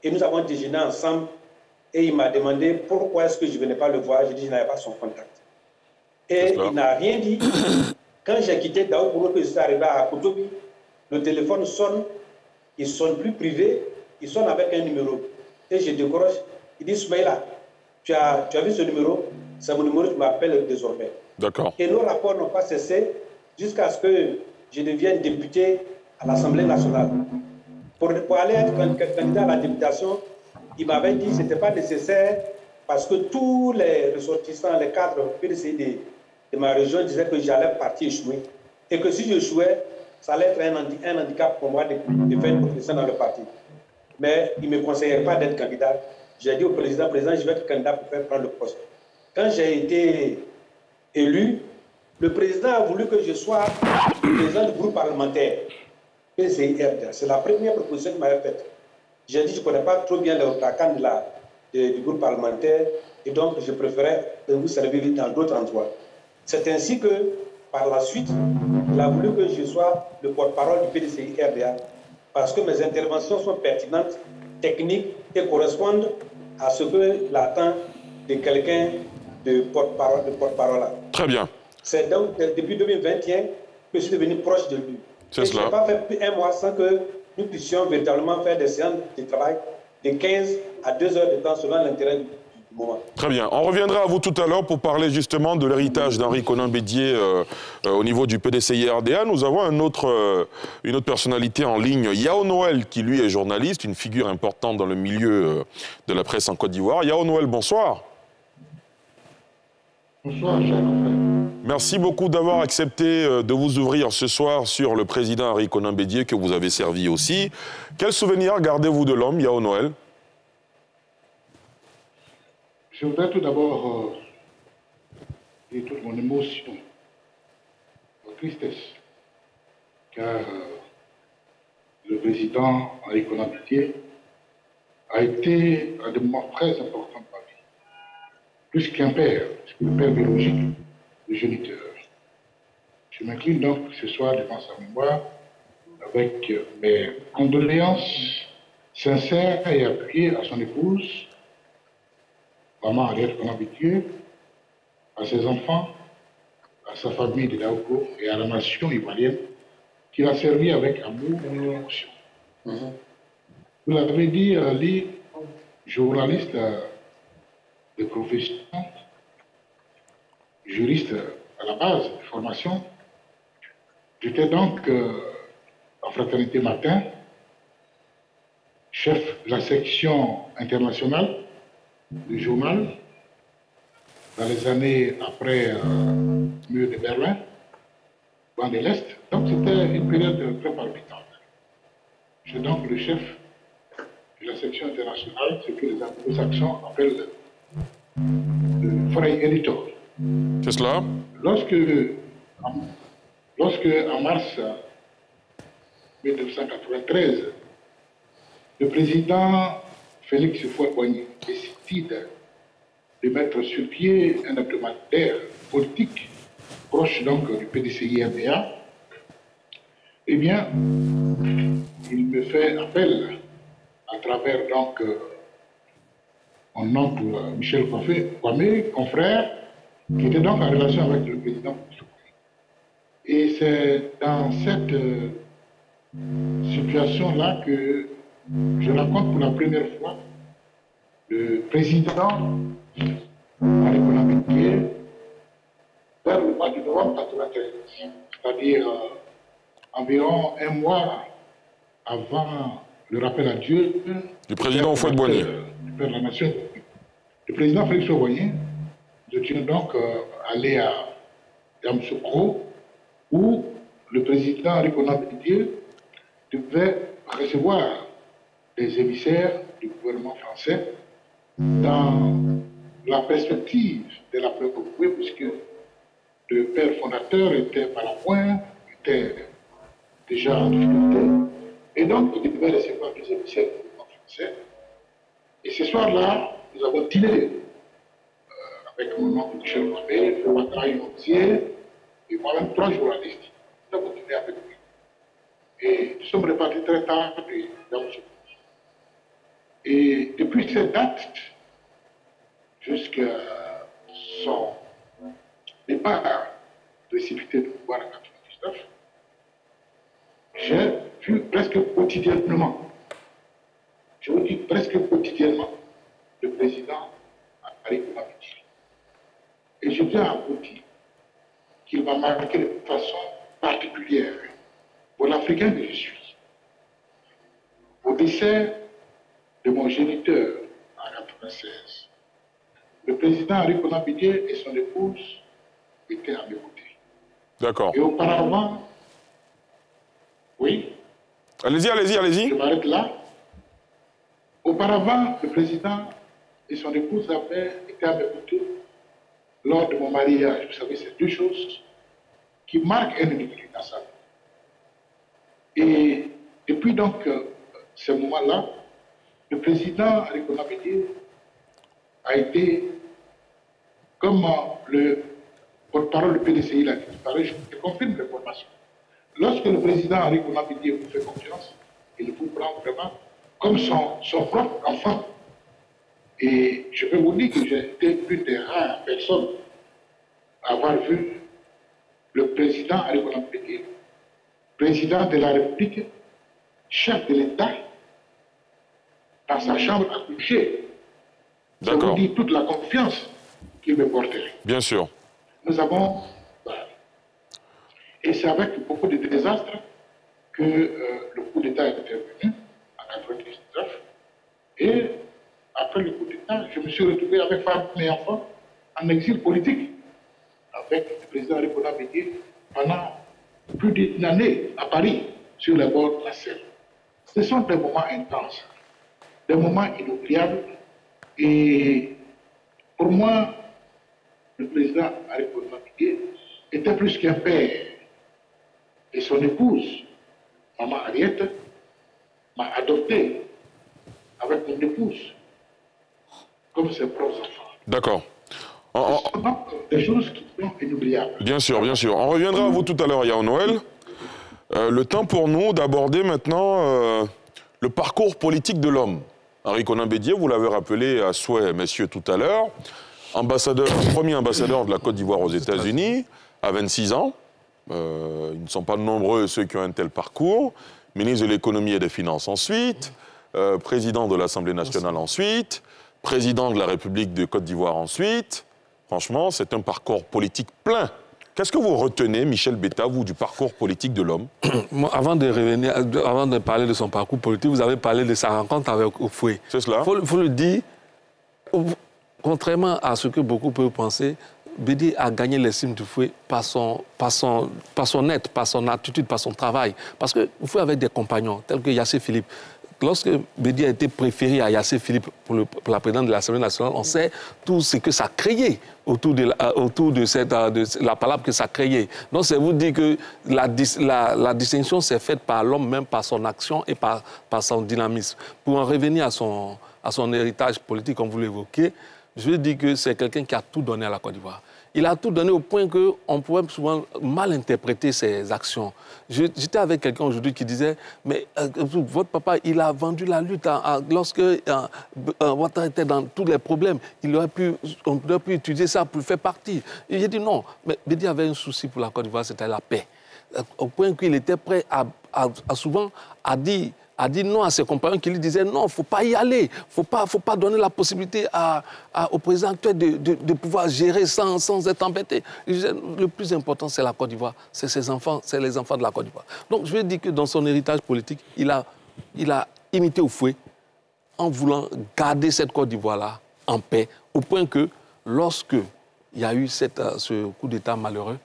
et nous avons déjeuné ensemble et il m'a demandé pourquoi est-ce que je ne venais pas le voir. J'ai dit que je n'avais pas son contact. Et il n'a rien dit. Quand j'ai quitté Daopo, que je suis arrivé à Kotobi, le téléphone sonne, il sonne plus privé, il sonne avec un numéro. Et je décroche, il dit Soumaïla, tu as, tu as vu ce numéro? C'est mon numéro, tu m'appelles désormais. D'accord. Et nos rapports n'ont pas cessé jusqu'à ce que je devienne député à l'Assemblée nationale. Pour, aller être candidat à la députation, il m'avait dit que ce n'était pas nécessaire parce que tous les ressortissants, les cadres PDC de, de ma région disaient que j'allais partir échouer. Et que si je échouais, ça allait être un, handicap pour moi de, faire une profession dans le parti. Mais il ne me conseillait pas d'être candidat. J'ai dit au président, président, je vais être candidat pour faire prendre le poste. Quand j'ai été élu, le président a voulu que je sois président du groupe parlementaire. C'est la première proposition qu'il m'avait faite. J'ai dit je ne connais pas trop bien le CACAN du groupe parlementaire et donc je préférais vous servir dans d'autres endroits. C'est ainsi que, par la suite, il a voulu que je sois le porte-parole du PDCI RDA parce que mes interventions sont pertinentes, techniques et correspondent à ce que l'attend de quelqu'un de porte-parole. Porte Très bien. C'est donc depuis 2021 que je suis devenu proche de lui. C'est cela. Je n'ai pas fait plus un mois sans que nous puissions véritablement faire des séances de travail de 15 à 2 heures de temps selon l'intérêt du, Très bien. On reviendra à vous tout à l'heure pour parler justement de l'héritage d'Henri Conan Bédier euh, euh, au niveau du PDCI-RDA. Nous avons un autre, euh, une autre personnalité en ligne, Yao Noël, qui lui est journaliste, une figure importante dans le milieu de la presse en Côte d'Ivoire. Yao Noël, bonsoir. Bonsoir, Merci beaucoup d'avoir accepté de vous ouvrir ce soir sur le président Henri Conan Bédier que vous avez servi aussi. Quel souvenir gardez-vous de l'homme, Yao Noël? Je voudrais tout d'abord euh, dire toute mon émotion, mon tristesse, car euh, le président Henri Conan a été un des moments très importants de ma vie. Plus qu'un père, le père biologique le géniteur. Je m'incline donc ce soir devant sa mémoire avec mes condoléances sincères et appuyées à son épouse, maman Ariette Konabitieu, à ses enfants, à sa famille de Daoko et à la nation ivoirienne qui l'a servi avec amour et émotion. Mhm. Vous l'avez dit, Ali, journaliste euh, de profession, juriste à la base de formation. J'étais donc euh, en fraternité matin, chef de la section internationale du journal dans les années après le euh, mur de Berlin, dans de l'Est. Donc c'était une période très palpitante. Je suis donc le chef de la section internationale, ce que les anglo-saxons appellent le foreign editor. C'est cela? Lorsque, lorsque, en mars 1993, le président Félix Houphouët-Boigny décide de mettre sur pied un hebdomadaire politique proche donc du PDCI-RDA, eh bien, il me fait appel à travers donc mon oncle Michel Kwame, confrère, qui était donc en relation avec le président. Et c'est dans cette euh, situation-là que je raconte pour la première fois le président Marie Bédier vers le mois de novembre 1993, c'est-à-dire euh, environ un mois avant le rappel à Dieu du président Fouad-Boigny. Du père de la nation. Le président Félix Boigny, nous étions donc euh, allés à Yamoussoukro, où le président Henri Bédier devait recevoir des émissaires du gouvernement français dans la perspective de la préoccupation, puisque le père fondateur était point, était déjà en difficulté, et donc il devait recevoir des du gouvernement français. Et ce soir-là, nous avons dîné euh, avec mon oncle Michel Mabé, Ouattara Yonzier, et moi-même trois journalistes. Nous avons dîné avec lui. Et nous sommes répartis très tard dans ce et depuis cette date, jusqu'à son départ précipité de pouvoir en 1999, j'ai vu presque quotidiennement, je vous dis presque quotidiennement, le président Harry Mabiti. Et je viens à vous dire qu'il m'a marqué de façon particulière pour l'Africain que je suis. Au décès de mon géniteur en 1996. Le président Henri Bédier et son épouse étaient à mes côtés. D'accord. Et auparavant, oui. Allez-y, allez-y, allez-y. Je m'arrête là. Auparavant, le président et son épouse avaient été à mes côtés lors de mon mariage. Vous savez, c'est deux choses qui marquent un individu dans sa vie. Et depuis donc euh, ce moment-là, le président Alekona a été, comme le porte-parole du PDCI l'a dit je confirme l'information. Lorsque le président Henri vous fait confiance, il vous prend vraiment comme son, propre enfant. Et je peux vous dire que j'ai été une des rares personnes à avoir vu le président Pégué, président de la République, chef de l'État, dans sa chambre à coucher. Ça vous dit toute la confiance qu'il me portait. Bien sûr. Nous avons. Et c'est avec beaucoup de désastres que euh, le coup d'État est intervenu en 1999. Et après le coup d'État, je me suis retrouvé avec femme et enfants en exil politique avec le président Répondant Bédier pendant plus d'une année à Paris, sur les bords de la Seine. Ce sont des moments intenses, des moments inoubliables. Et pour moi, le président Répondant Bédier était plus qu'un père. Et son épouse, maman Ariette, m'a adopté avec mon épouse comme ses propres enfants. D'accord. Des choses qui sont inoubliables. Bien sûr, bien sûr. On reviendra à vous tout à l'heure, Yao Noël. Euh, le temps pour nous d'aborder maintenant euh, le parcours politique de l'homme. Henri Conan Bédier, vous l'avez rappelé à souhait, messieurs, tout à l'heure, ambassadeur, premier ambassadeur de la Côte d'Ivoire aux États-Unis, à 26 ans. Euh, ils ne sont pas nombreux ceux qui ont un tel parcours. Ministre de l'économie et des finances ensuite, président de l'Assemblée nationale ensuite, président de la République de Côte d'Ivoire ensuite. Franchement, c'est un parcours politique plein. Qu'est-ce que vous retenez, Michel Betta, vous, du parcours politique de l'homme Avant de revenir, avant de parler de son parcours politique, vous avez parlé de sa rencontre avec Oufoué. C'est cela. Il faut, le dire, contrairement à ce que beaucoup peuvent penser, Bédi a gagné l'estime du Fouet par son, par, son, par son être, par son attitude, par son travail. Parce que Fouet avait des compagnons, tels que Yassé Philippe, lorsque Bédi a été préféré à Yassé Philippe pour, la présidente de l'Assemblée nationale, on sait tout ce que ça a créé autour de la, euh, autour euh, que ça a créé. Donc, c'est vous dire que la, distinction s'est faite par l'homme même, par son action et par, son dynamisme. Pour en revenir à son, à son héritage politique, comme vous l'évoquez, je dire que c'est quelqu'un qui a tout donné à la Côte d'Ivoire il a tout donné au point qu'on pouvait souvent mal interpréter ses actions. J'étais avec quelqu'un aujourd'hui qui disait, mais euh, votre papa, il a vendu la lutte lorsque euh, euh était dans tous les problèmes. Il aurait pu, on aurait pu utiliser ça pour faire partie. J'ai dit non, mais Bédi avait un souci pour la Côte d'Ivoire, c'était la paix. Euh, au point qu'il était prêt à souvent à dire a dit non à ses compagnons qui lui disaient non, il ne faut pas y aller, il ne faut pas, faut pas donner la possibilité au président actuel de, pouvoir gérer sans, sans être embêté. le plus important, c'est la Côte d'Ivoire, c'est ses enfants, c'est les enfants de la Côte d'Ivoire. Donc je vais dire que dans son héritage politique, il a, il a imité au fouet en voulant garder cette Côte d'Ivoire-là en paix, au point que lorsque il y a eu euh, ce coup d'État malheureux,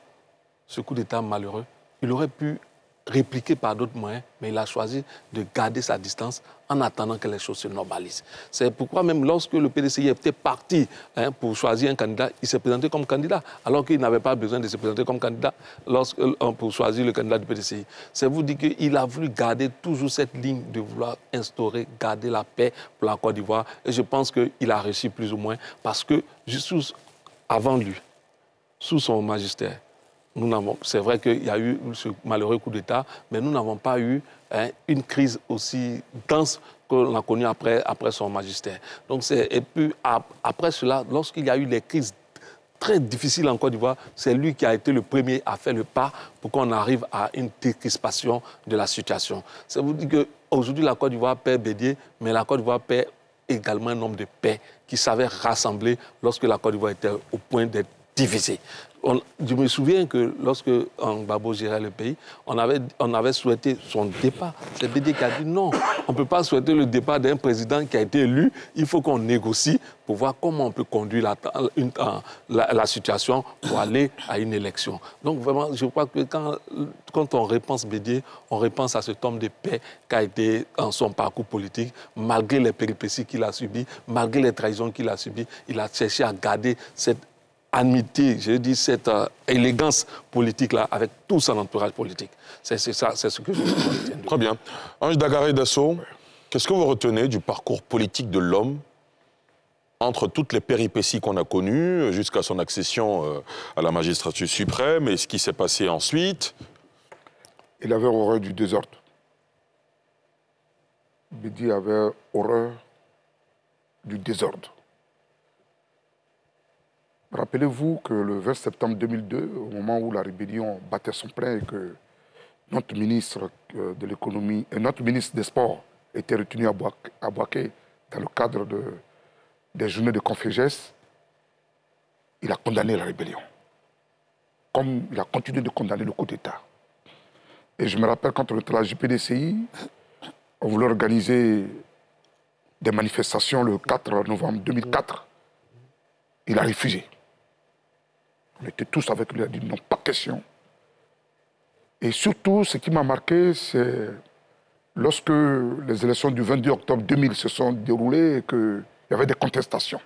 ce coup d'État malheureux, il aurait pu répliquer par d'autres moyens, mais il a choisi de garder sa distance en attendant que les choses se normalisent. C'est pourquoi même lorsque le PDCI était parti hein, pour choisir un candidat, il s'est présenté comme candidat, alors qu'il n'avait pas besoin de se présenter comme candidat euh, pour choisir le candidat du PDCI. C'est vous dire qu'il a voulu garder toujours cette ligne de vouloir instaurer, garder la paix pour la Côte d'Ivoire. Et je pense qu'il a réussi plus ou moins parce que, juste avant lui, sous son magistère, c'est vrai qu'il y a eu ce malheureux coup d'État, mais nous n'avons pas eu hein, une crise aussi dense que l'on a connue après, son magistère. Donc et puis après cela, lorsqu'il y a eu les crises très difficiles en Côte d'Ivoire, c'est lui qui a été le premier à faire le pas pour qu'on arrive à une décrispation de la situation. Ça vous dit qu'aujourd'hui, la Côte d'Ivoire paie Bédier, mais la Côte d'Ivoire paie également un nombre de paix qui savait rassembler lorsque la Côte d'Ivoire était au point d'être divisée je me souviens que lorsque Babo gérait le pays, on avait, on avait souhaité son départ. C'est BD qui a dit non, on ne peut pas souhaiter le départ d'un président qui a été élu. Il faut qu'on négocie pour voir comment on peut conduire la, situation pour aller à une élection. Donc vraiment, je crois que quand, quand on repense Bédier, on repense à cet homme de paix qui a été dans son parcours politique, malgré les péripéties qu'il a subies, malgré les trahisons qu'il a subies, il a cherché à garder cette amitié, je dis cette euh, élégance politique-là avec tout son entourage politique. C'est ça, c'est ce que je retiens. Très bien. Ange Dagaré Dassault, qu'est-ce que vous retenez du parcours politique de l'homme entre toutes les péripéties qu'on a connues jusqu'à son accession euh, à la magistrature suprême et ce qui s'est passé ensuite? Il avait horreur du désordre. Bidi avait horreur du désordre. Rappelez-vous que le 20 septembre 2002, au moment où la rébellion battait son plein et que notre ministre euh, de l'économie et notre ministre des Sports étaient retenus à Boaké dans le cadre de, des journées de Confégès, il a condamné la rébellion. Comme il a continué de condamner le coup d'État. Et je me rappelle quand on était à la JPDCI, on voulait organiser des manifestations le 4 novembre 2004. Il a refusé. On était tous avec lui, il a dit non, pas question. Et surtout, ce qui m'a marqué, c'est lorsque les élections du 22 octobre 2000 se sont déroulées et qu'il y avait des contestations.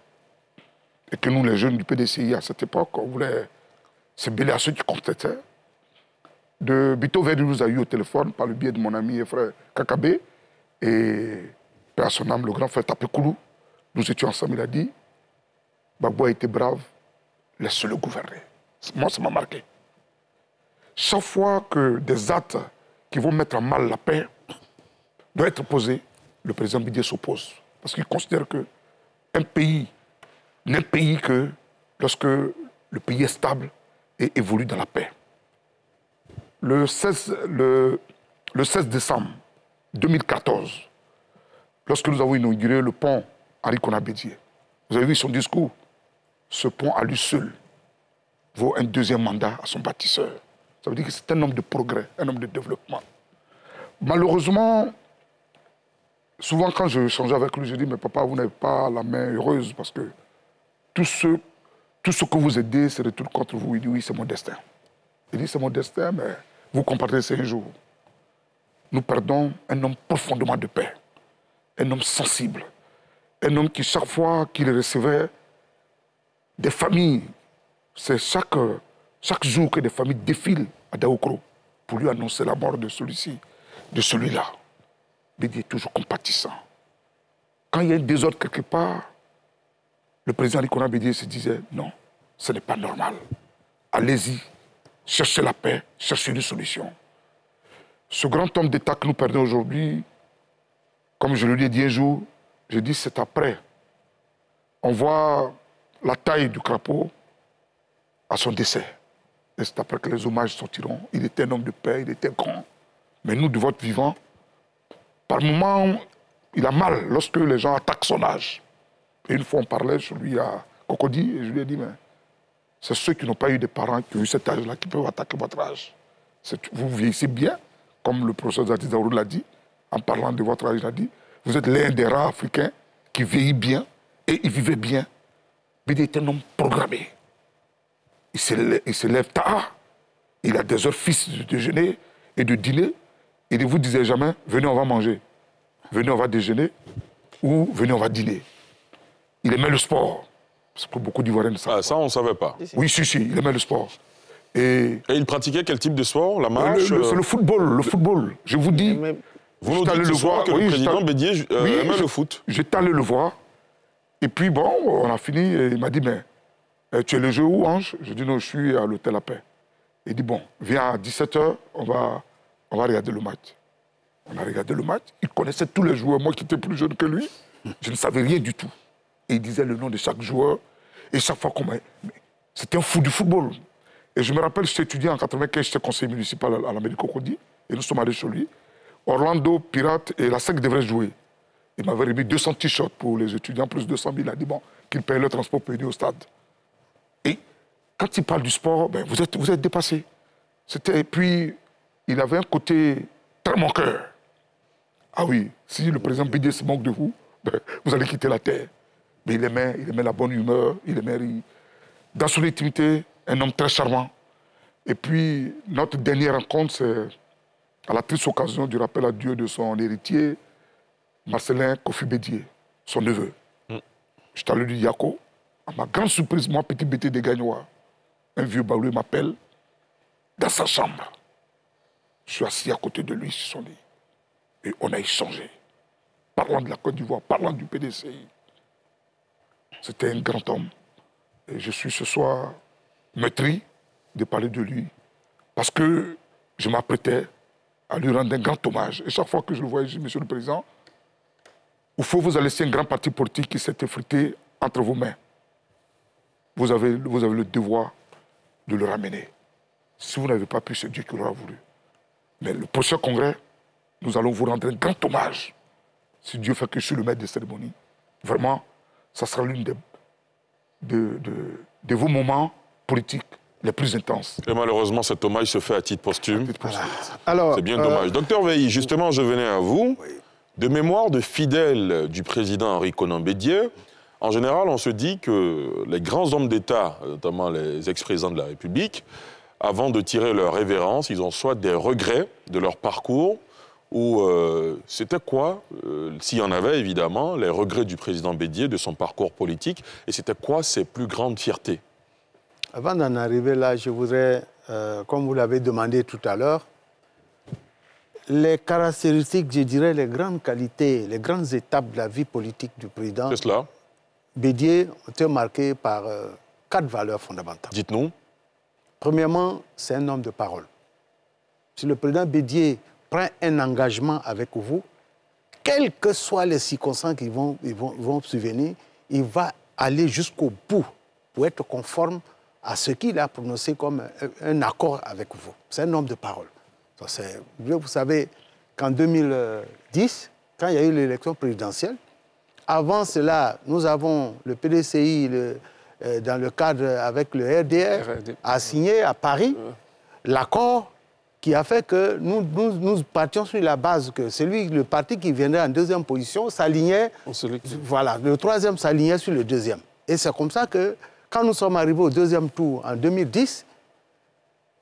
Et que nous, les jeunes du PDCI, à cette époque, on voulait se mêler à ceux qui contestaient. De Bito Verdi nous a eu au téléphone par le biais de mon ami et frère Kakabé et Père son âme, le grand frère Tapekoulou. Nous étions ensemble, il a dit Bagbo a été brave, laisse-le gouverner. Moi, ça m'a marqué. Chaque fois que des actes qui vont mettre en mal la paix doivent être posés, le président Bidier s'oppose. Parce qu'il considère qu'un pays n'est pays que lorsque le pays est stable et évolue dans la paix. Le 16, le, 16 décembre 2014, lorsque nous avons inauguré le pont Henri Bédier, vous avez vu son discours? Ce pont à lui seul vaut un deuxième mandat à son bâtisseur. Ça veut dire que c'est un homme de progrès, un homme de développement. Malheureusement, souvent quand je changeais avec lui, je dis, mais papa, vous n'avez pas la main heureuse parce que tout ce, tout ce que vous aidez se retourne contre vous. Il dit, oui, c'est mon destin. Il dit, c'est mon destin, mais vous compartez un jour. Nous perdons un homme profondément de paix, un homme sensible, un homme qui, chaque fois qu'il recevait des familles, c'est chaque chaque jour que des familles défilent à Daokro pour lui annoncer la mort de celui-ci, de celui-là, Bédi est toujours compatissant. Quand il y a un désordre quelque part, le président Nicolas Bédier se disait non, ce n'est pas normal. Allez-y, cherchez la paix, cherchez une solution. Ce grand homme d'État que nous perdons aujourd'hui, comme je le ai dit un jour, je dis c'est après. On voit la taille du crapaud à son décès. Et c'est après que les hommages sortiront. Il était un homme de paix, il était grand. Mais nous, de votre vivant, par moments, il a mal lorsque les gens attaquent son âge. Et une fois, on parlait sur lui à Cocody, et je lui ai dit, mais c'est ceux qui n'ont pas eu de parents qui ont eu cet âge-là qui peuvent attaquer votre âge. Vous vieillissez bien, comme le professeur Zatizaourou l'a dit, en parlant de votre âge, il a dit, vous êtes l'un des rares Africains qui vieillit bien et il vivait bien. Il était un homme programmé il se lève tard, il a des heures fixes de déjeuner et de dîner. Il ne vous disait jamais, venez, on va manger. Venez, on va déjeuner. Ou venez, on va dîner. Il aimait le sport. C'est pour beaucoup d'Ivoiriens ça. Ah, ça, on ne savait pas. Oui, si, si, il aimait le sport. Et, il pratiquait quel type de sport La marche C'est le, football, le football. Je vous dis. Vous nous dites le voir que le président Bédier euh, aimait le foot. J'étais allé le voir. Et puis, bon, on a fini. Et il m'a dit, mais eh, tu es le jeu où, Ange? Je dis non, je suis à l'hôtel à paix. Il dit bon, viens à 17h, on va, on va regarder le match. On a regardé le match. Il connaissait tous les joueurs. Moi qui étais plus jeune que lui, je ne savais rien du tout. Et il disait le nom de chaque joueur. Et chaque fois qu'on m'a. C'était un fou du football. Et je me rappelle, j'étais étudiant en 95, j'étais conseiller municipal à l'Amérique Cocody. Et nous sommes allés chez lui. Orlando, Pirate et la SEC devraient jouer. Il m'avait remis 200 t-shirts pour les étudiants, plus 200 000. Il a dit bon, qu'il paye le transport pour venir au stade quand il parle du sport, ben, vous, êtes, vous êtes dépassé. C'était, puis, il avait un côté très moqueur. Ah oui, si le président Bidier se moque de vous, ben, vous allez quitter la terre. Mais il aimait, il aimait la bonne humeur, il aimait. Dans son intimité, un homme très charmant. Et puis, notre dernière rencontre, c'est à la triste occasion du rappel à Dieu de son héritier, Marcelin Kofi Bédier, son neveu. Mm. Je t'allais allé du Yako. À ma grande surprise, moi, petit bêté des Gagnois, un vieux baoulé m'appelle dans sa chambre. Je suis assis à côté de lui sur son lit. Et on a échangé. Parlant de la Côte d'Ivoire, parlant du PDCI. C'était un grand homme. Et je suis ce soir meurtri de parler de lui. Parce que je m'apprêtais à lui rendre un grand hommage. Et chaque fois que je le voyais, je dis, Monsieur le Président, il faut vous a laissé un grand parti politique qui s'est effrité entre vos mains. vous avez, vous avez le devoir de le ramener. Si vous n'avez pas pu, c'est Dieu qui l'aura voulu. Mais le prochain congrès, nous allons vous rendre un grand hommage. Si Dieu fait que je suis le maître de cérémonie, vraiment, ça sera l'une des, de, de- de vos moments politiques les plus intenses. Et malheureusement, cet hommage se fait à titre posthume. Alors, C'est bien euh, dommage. Docteur Veilly, justement, je venais à vous. De mémoire de fidèles du président Henri Conan Bédier, en général, on se dit que les grands hommes d'État, notamment les ex-présidents de la République, avant de tirer leur révérence, ils ont soit des regrets de leur parcours, ou euh, c'était quoi, euh, s'il y en avait évidemment, les regrets du président Bédier, de son parcours politique, et c'était quoi ses plus grandes fiertés? Avant d'en arriver là, je voudrais, euh, comme vous l'avez demandé tout à l'heure, les caractéristiques, je dirais, les grandes qualités, les grandes étapes de la vie politique du président C'est cela Bédier ont été marquées par euh, quatre valeurs fondamentales. Dites-nous. Premièrement, c'est un homme de parole. Si le président Bédier prend un engagement avec vous, quelles que soient les circonstances qui vont, ils vont, vont subvenir, il va aller jusqu'au bout pour être conforme à ce qu'il a prononcé comme un accord avec vous. C'est un homme de parole. Vous savez qu'en 2010, quand il y a eu l'élection présidentielle, avant cela, nous avons le PDCI, le- euh, dans le cadre avec le RDR, a signé à Paris l'accord qui a fait que nous, nous, nous partions sur la base que celui, le parti qui viendrait en deuxième position s'alignait, voilà, le troisième s'alignait sur le deuxième. Et c'est comme ça que, quand nous sommes arrivés au deuxième tour en 2010,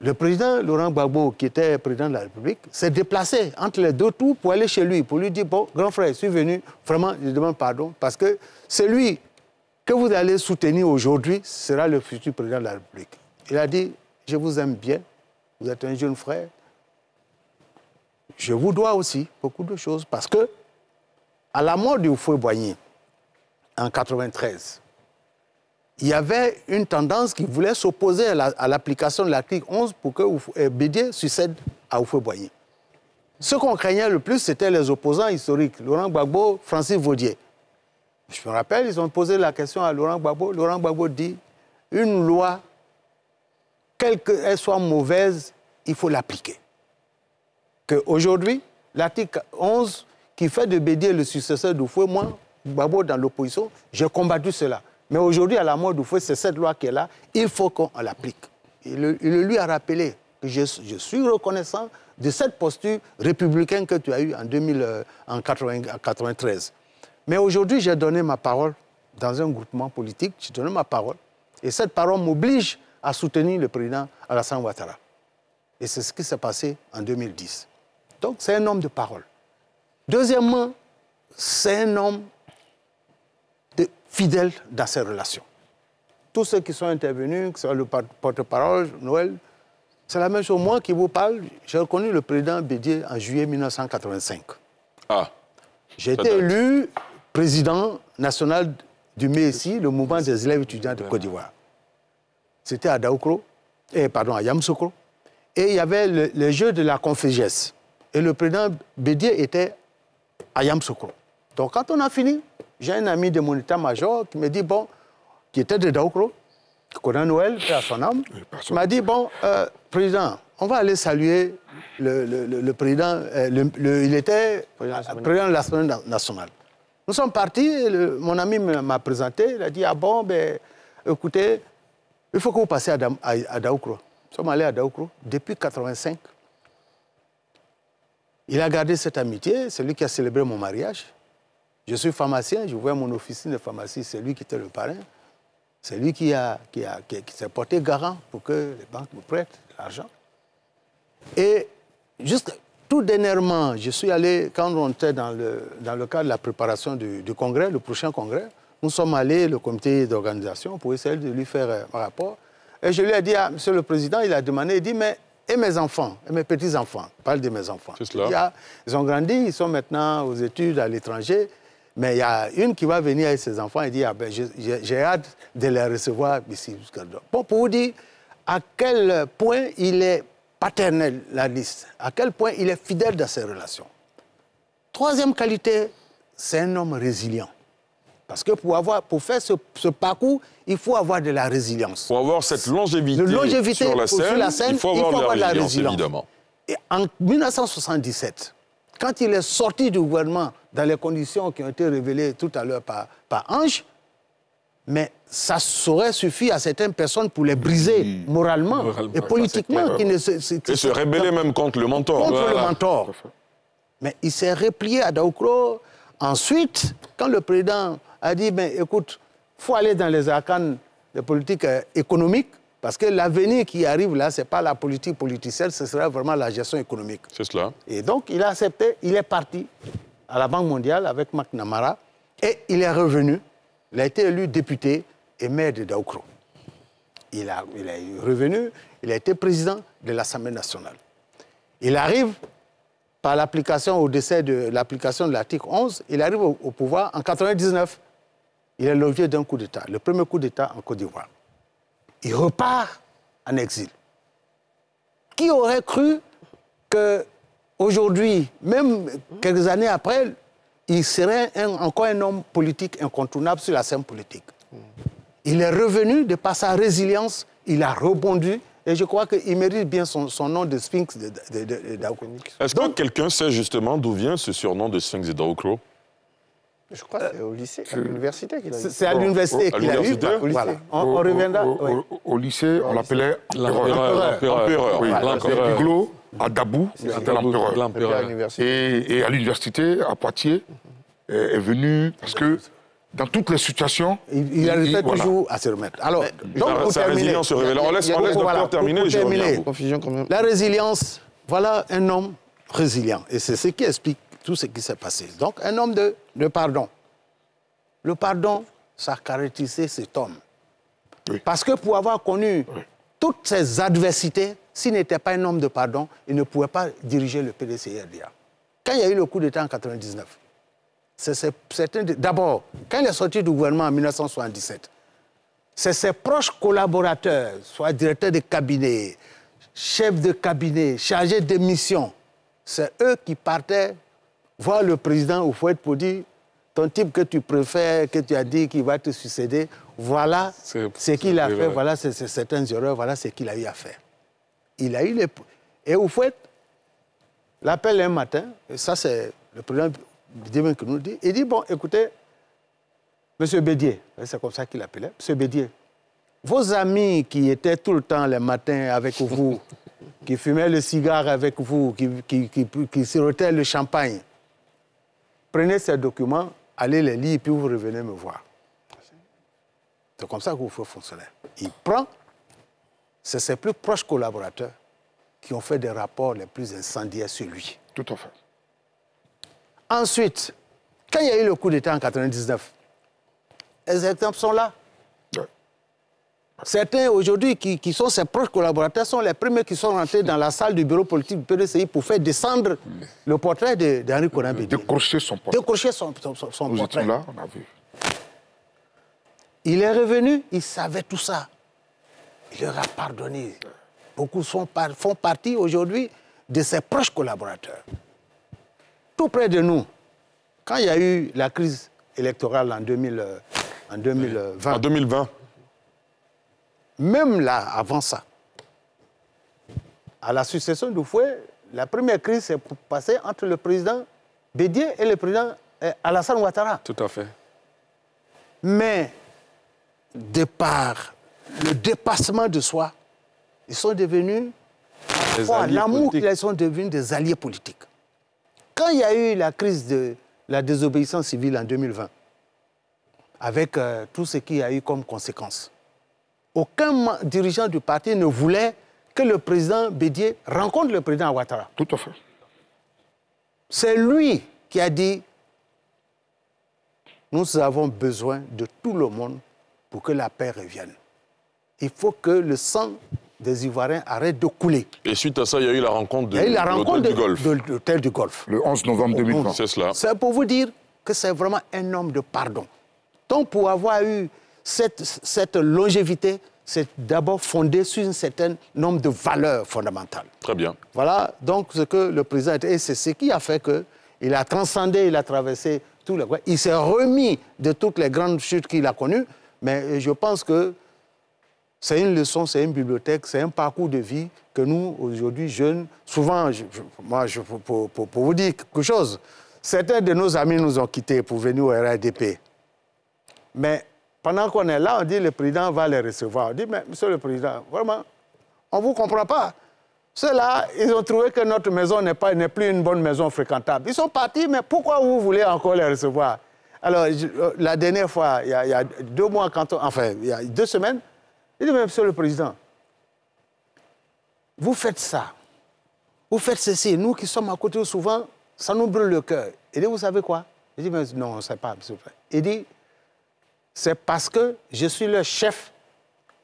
le président Laurent Gbagbo, qui était président de la République, s'est déplacé entre les deux tours pour aller chez lui, pour lui dire, bon, grand frère, je suis venu, vraiment, je demande pardon, parce que celui que vous allez soutenir aujourd'hui sera le futur président de la République. Il a dit, je vous aime bien, vous êtes un jeune frère, je vous dois aussi beaucoup de choses, parce que à la mort du fouet Boigny, en 93, il y avait une tendance qui voulait s'opposer à la- à l'application de l'article 11 pour que euh, Bédier succède à Oufoué-Boigny. Ce qu'on craignait le plus, c'était les opposants historiques, Laurent Gbagbo, Francis Vaudier. Je me rappelle, ils ont posé la question à Laurent Gbagbo. Laurent Gbagbo dit, une loi, quelle qu'elle soit mauvaise, il faut l'appliquer. Qu'aujourd'hui, l'article 11 qui fait de Bédier le successeur d'Oufoué, moi, Gbagbo dans l'opposition, j'ai combattu cela. Mais aujourd'hui, à la mort d'Oufoué, c'est cette loi qui est là, il faut qu'on l'applique. Il, lui a rappelé que je, je suis reconnaissant de cette posture républicaine que tu as eue en, 2000, euh, en 80 en 93. Mais aujourd'hui, j'ai donné ma parole dans un groupement politique, j'ai donné ma parole. Et cette parole m'oblige à soutenir le président Alassane Ouattara. Et c'est ce qui s'est passé en 2010. Donc, c'est un homme de parole. Deuxièmement, c'est un homme fidèle dans ses relations. Tous ceux qui sont intervenus, que ce soit le par- porte-parole, Noël, c'est la même chose. Moi qui vous parle, j'ai reconnu le président Bédier en juillet 1985. Ah. J'ai été élu président national du MESI, le mouvement des élèves étudiants de Côte d'Ivoire. C'était à Daoukro, et pardon, à Yamsoukro. Et il y avait le- les Jeux de la Confégès. Et le président Bédier était à Yamsoukro. Donc quand on a fini, j'ai un ami de mon état-major qui me dit, bon, qui était de Daoukro, qui connaît Noël, paix à son âme, il m'a dit, bon, euh, président, on va aller saluer le, le- le- le président, euh, le- le- il était président de l'Assemblée na- nationale. Nous sommes partis, et mon ami me- m'a présenté, il a dit, ah bon, ben, écoutez, il faut que vous passiez à, Dam- à, à Daoukro. Nous sommes allés à Daoukro depuis 85. Il a gardé cette amitié, c'est lui qui a célébré mon mariage. Je suis pharmacien, je vois mon officine de pharmacie, c'est lui qui était le parrain. C'est lui qui, a, qui, a- qui- qui s'est porté garant pour que les banques me prêtent de l'argent. Et juste tout dernièrement, je suis allé, quand on était dans le, dans le cadre de la préparation du, du congrès, le prochain congrès, nous sommes allés, le comité d'organisation, pour essayer de lui faire euh, un rapport. Et je lui ai dit, ah, Monsieur le Président, il a demandé, il dit, mais et mes enfants, et mes petits-enfants, parle de mes enfants. Cela. Il dit, ah, ils ont grandi, ils sont maintenant aux études à l'étranger, mais il y a une qui va venir avec ses enfants et dit, ah ben, j'ai hâte de les recevoir ici. Bon, pour vous dire à quel point il est paternel, la liste, à quel point il est fidèle dans ses relations. Troisième qualité, c'est un homme résilient. Parce que pour, avoir, pour faire ce, ce parcours, il faut avoir de la résilience. Pour avoir cette longévité, sur, la sur scène, la scène, il faut avoir, de la résilience, évidemment. Et en 1977, quand il est sorti du gouvernement dans les conditions qui ont été révélées tout à l'heure par, par Ange, mais ça saurait suffire à certaines personnes pour les briser moralement, Moralement, et politiquement. qui ne se- Et se rebeller même contre le mentor. Contre Voilà. le mentor. Mais il s'est replié à Daoukro. Ensuite, quand le président a dit, ben, écoute, il faut aller dans les arcanes de politique euh, économique, parce que l'avenir qui arrive là, ce n'est pas la politique politicienne, ce sera vraiment la gestion économique. C'est cela. Et donc, il a accepté, il est parti à la Banque mondiale avec McNamara, et il est revenu. Il a été élu député et maire de Daoukro. Il, a, il est revenu, il a été président de l'Assemblée nationale. Il arrive par l'application au décès de l'application de l'article 11, il arrive au, au pouvoir en 99. Il est l'objet d'un coup d'État, le premier coup d'État en Côte d'Ivoire. Il repart en exil. Qui aurait cru que aujourd'hui, même quelques années après, il serait un- encore un homme politique incontournable sur la scène politique. Il est revenu de par sa résilience, il a rebondi, et je crois qu'il mérite bien son, son nom de sphinx de, Daoukro. Est-ce que quelqu'un sait justement d'où vient ce surnom de Sphinx de Daoukro Je crois que c'est au lycée, à l'université qu'il a eu. C'est à l'université à qu'il a eu. l'université Voilà. On, on Au- au- reviendra. Au, oui. au- au lycée, on l'appelait L'empereur. l'empereur. Empereur. Oui, L'empereur. À Dabou, c'était l'empereur. Et, et à l'université, à Poitiers, est, est venu, parce que dans toutes les situations, Il, il arrivait voilà. toujours à se remettre. Alors, donc, pour sa terminer, résilience se révèle. On laisse- on laisse voilà, terminer, pour je reviens à terminer, vous. Confusion quand même. La résilience, voilà un homme résilient. Et c'est ce qui explique tout ce qui s'est passé. Donc, un homme de, de pardon. Le pardon, ça a caractérisé cet homme. Parce que pour avoir connu toutes ces adversités, s'il n'était pas un homme de pardon, il ne pouvait pas diriger le PDCRDA. Quand il y a eu le coup d'État en 1999, c'est c'est- certains de- D'abord, quand il est sorti du gouvernement en 1977, c'est ses proches collaborateurs, soit directeurs de cabinet, chefs de cabinet, chargés de mission, c'est eux qui partaient voir le président au fouet pour dire ton type que tu préfères, que tu as dit qu'il va te succéder, voilà ce qu'il a fait, voilà certaines erreurs, voilà ce qu'il a eu à faire. Il a eu les... Et au fait, l'appel un matin, et ça c'est le président Dieu qui nous dit, il dit, bon, écoutez, Monsieur Bédier, c'est comme ça qu'il l'appelait, Monsieur Bédier, vos amis qui étaient tout le temps les matins avec vous, qui fumaient le cigare avec vous, qui, qui, qui, qui sirotaient le champagne, prenez ces documents, allez les lire, puis vous revenez me voir. C'est comme ça que vous faites fonctionnaire. Il prend, c'est ses plus proches collaborateurs qui ont fait des rapports les plus incendiaires sur lui. Tout à fait. Ensuite, quand il y a eu le coup d'État en 99, les exemples sont là. Certains aujourd'hui qui, qui sont ses proches collaborateurs sont les premiers qui sont rentrés dans la salle du bureau politique du PDCI pour faire descendre le portrait d'Henri Conan Bédier. Décrocher son portrait. Décrocher son, son- son- son Nous portrait. étions là, on a vu. Il est revenu, il savait tout ça. Il leur a pardonné. Beaucoup sont par- font partie aujourd'hui de ses proches collaborateurs. Tout près de nous, quand il y a eu la crise électorale en, 2000, euh, en 2020, En 2020, même là, avant ça, à la succession du fouet, la première crise s'est passée entre le président Bédier et le président euh, Alassane Ouattara. Tout à fait. Mais de par le dépassement de soi, ils sont devenus, l'amour qu'ils sont devenus des alliés politiques. Quand il y a eu la crise de la désobéissance civile en 2020, avec euh, tout ce qu'il y a eu comme conséquence, aucun dirigeant du parti ne voulait que le président Bédier rencontre le président Ouattara. Tout à fait. C'est lui qui a dit nous avons besoin de tout le monde pour que la paix revienne. Il faut que le sang des Ivoiriens arrête de couler. et suite à ça, il y a eu la rencontre de, l'hôtel rencontre de, du Golfe. de l'hôtel du Golfe. Le 11 novembre 2020. C'est cela. C'est pour vous dire que c'est vraiment un homme de pardon. Donc pour avoir eu cette, cette longévité, c'est d'abord fondé sur un certain nombre de valeurs fondamentales. Très bien. Voilà donc ce que le président a été. Et c'est ce qui a fait qu'il a transcendé, il a traversé Tous les... Il s'est remis de toutes les grandes chutes qu'il a connues, mais je pense que c'est une leçon, c'est une bibliothèque, c'est un parcours de vie que nous, aujourd'hui, jeunes, souvent, moi, pour, vous dire quelque chose, certains de nos amis nous ont quittés pour venir au RADP. Mais pendant qu'on est là, on dit le président va les recevoir. On dit, mais monsieur le président, vraiment, on ne vous comprend pas. Ceux-là, ils ont trouvé que notre maison n'est plus une bonne maison fréquentable. Ils sont partis, mais pourquoi vous voulez encore les recevoir? Alors, euh, la dernière fois, il y, y a deux mois, quand on, enfin, il y a deux semaines, il dit, monsieur le président, vous faites ça, vous faites ceci. Nous qui sommes à côté souvent, ça nous brûle le cœur. Il dit, vous savez quoi? Il dit, mais non, sait pas, monsieur. Il dit, c'est parce que je suis le chef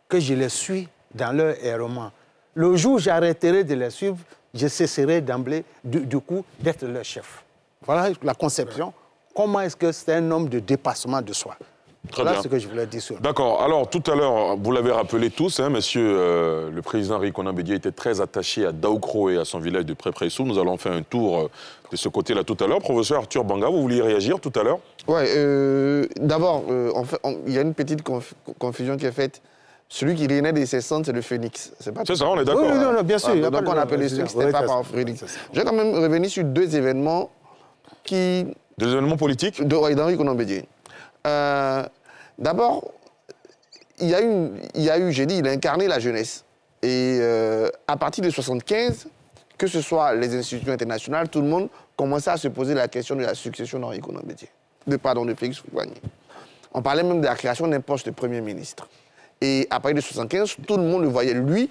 que je les suis dans leur errement. Le jour où j'arrêterai de les suivre, je cesserai d'emblée, du, coup, d'être leur chef. Voilà la conception. Comment est-ce que c'est un homme de dépassement de soi? Très voilà ce que je voulais dire sur D'accord. Alors, tout à l'heure, vous l'avez rappelé tous, hein, monsieur euh, le président Rikonan Bédié était très attaché à Daoukro et à son village de Pré-Pressou. Nous allons faire un tour euh, de ce côté-là tout à l'heure. Professeur Arthur Banga, vous vouliez réagir tout à l'heure? Oui. Euh, d'abord, il y a une petite confusion qui est faite. Celui qui réunait de ses centres, c'est le phénix. C'est ça, on est d'accord. Oui, oui, bien sûr. donc on appelle le phénix, c'était pas par phénix. Je vais quand même revenir sur deux événements qui... Deux événements politiques? D'Henri Conan Bédier. Euh, d'abord, il y a eu, j'ai dit, il a incarné la jeunesse. Et euh, à partir de 75, que ce soit les institutions internationales, tout le monde commençait à se poser la question de la succession d'Henri Conan Bédier. De, pardon, de Félix Fouquagny. On parlait même de la création d'un poste de Premier ministre. Et à partir de 75, tout le monde le voyait, lui,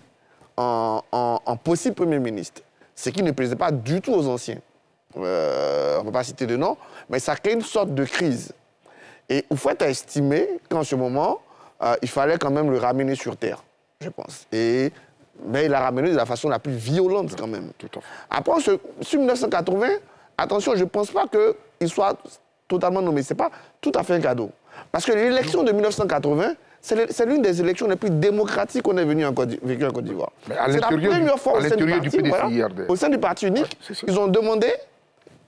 en, possible Premier ministre. Ce qui ne plaisait pas du tout aux anciens. Euh, on ne peut pas citer de nom, mais ça crée une sorte de crise. Et Oufouette a estimé qu'en ce moment, euh, il fallait quand même le ramener sur Terre, je pense. Et, mais il l'a ramené de la façon la plus violente quand même. Tout Après, sur 1980, attention, je ne pense pas qu'il soit totalement nommé. Ce n'est pas tout à fait un cadeau. Parce que l'élection de 1980, c'est l'une des élections les plus démocratiques qu'on ait vécues en Côte d'Ivoire. C'est la première fois au sein, du parti, au sein du parti unique, ils ont demandé,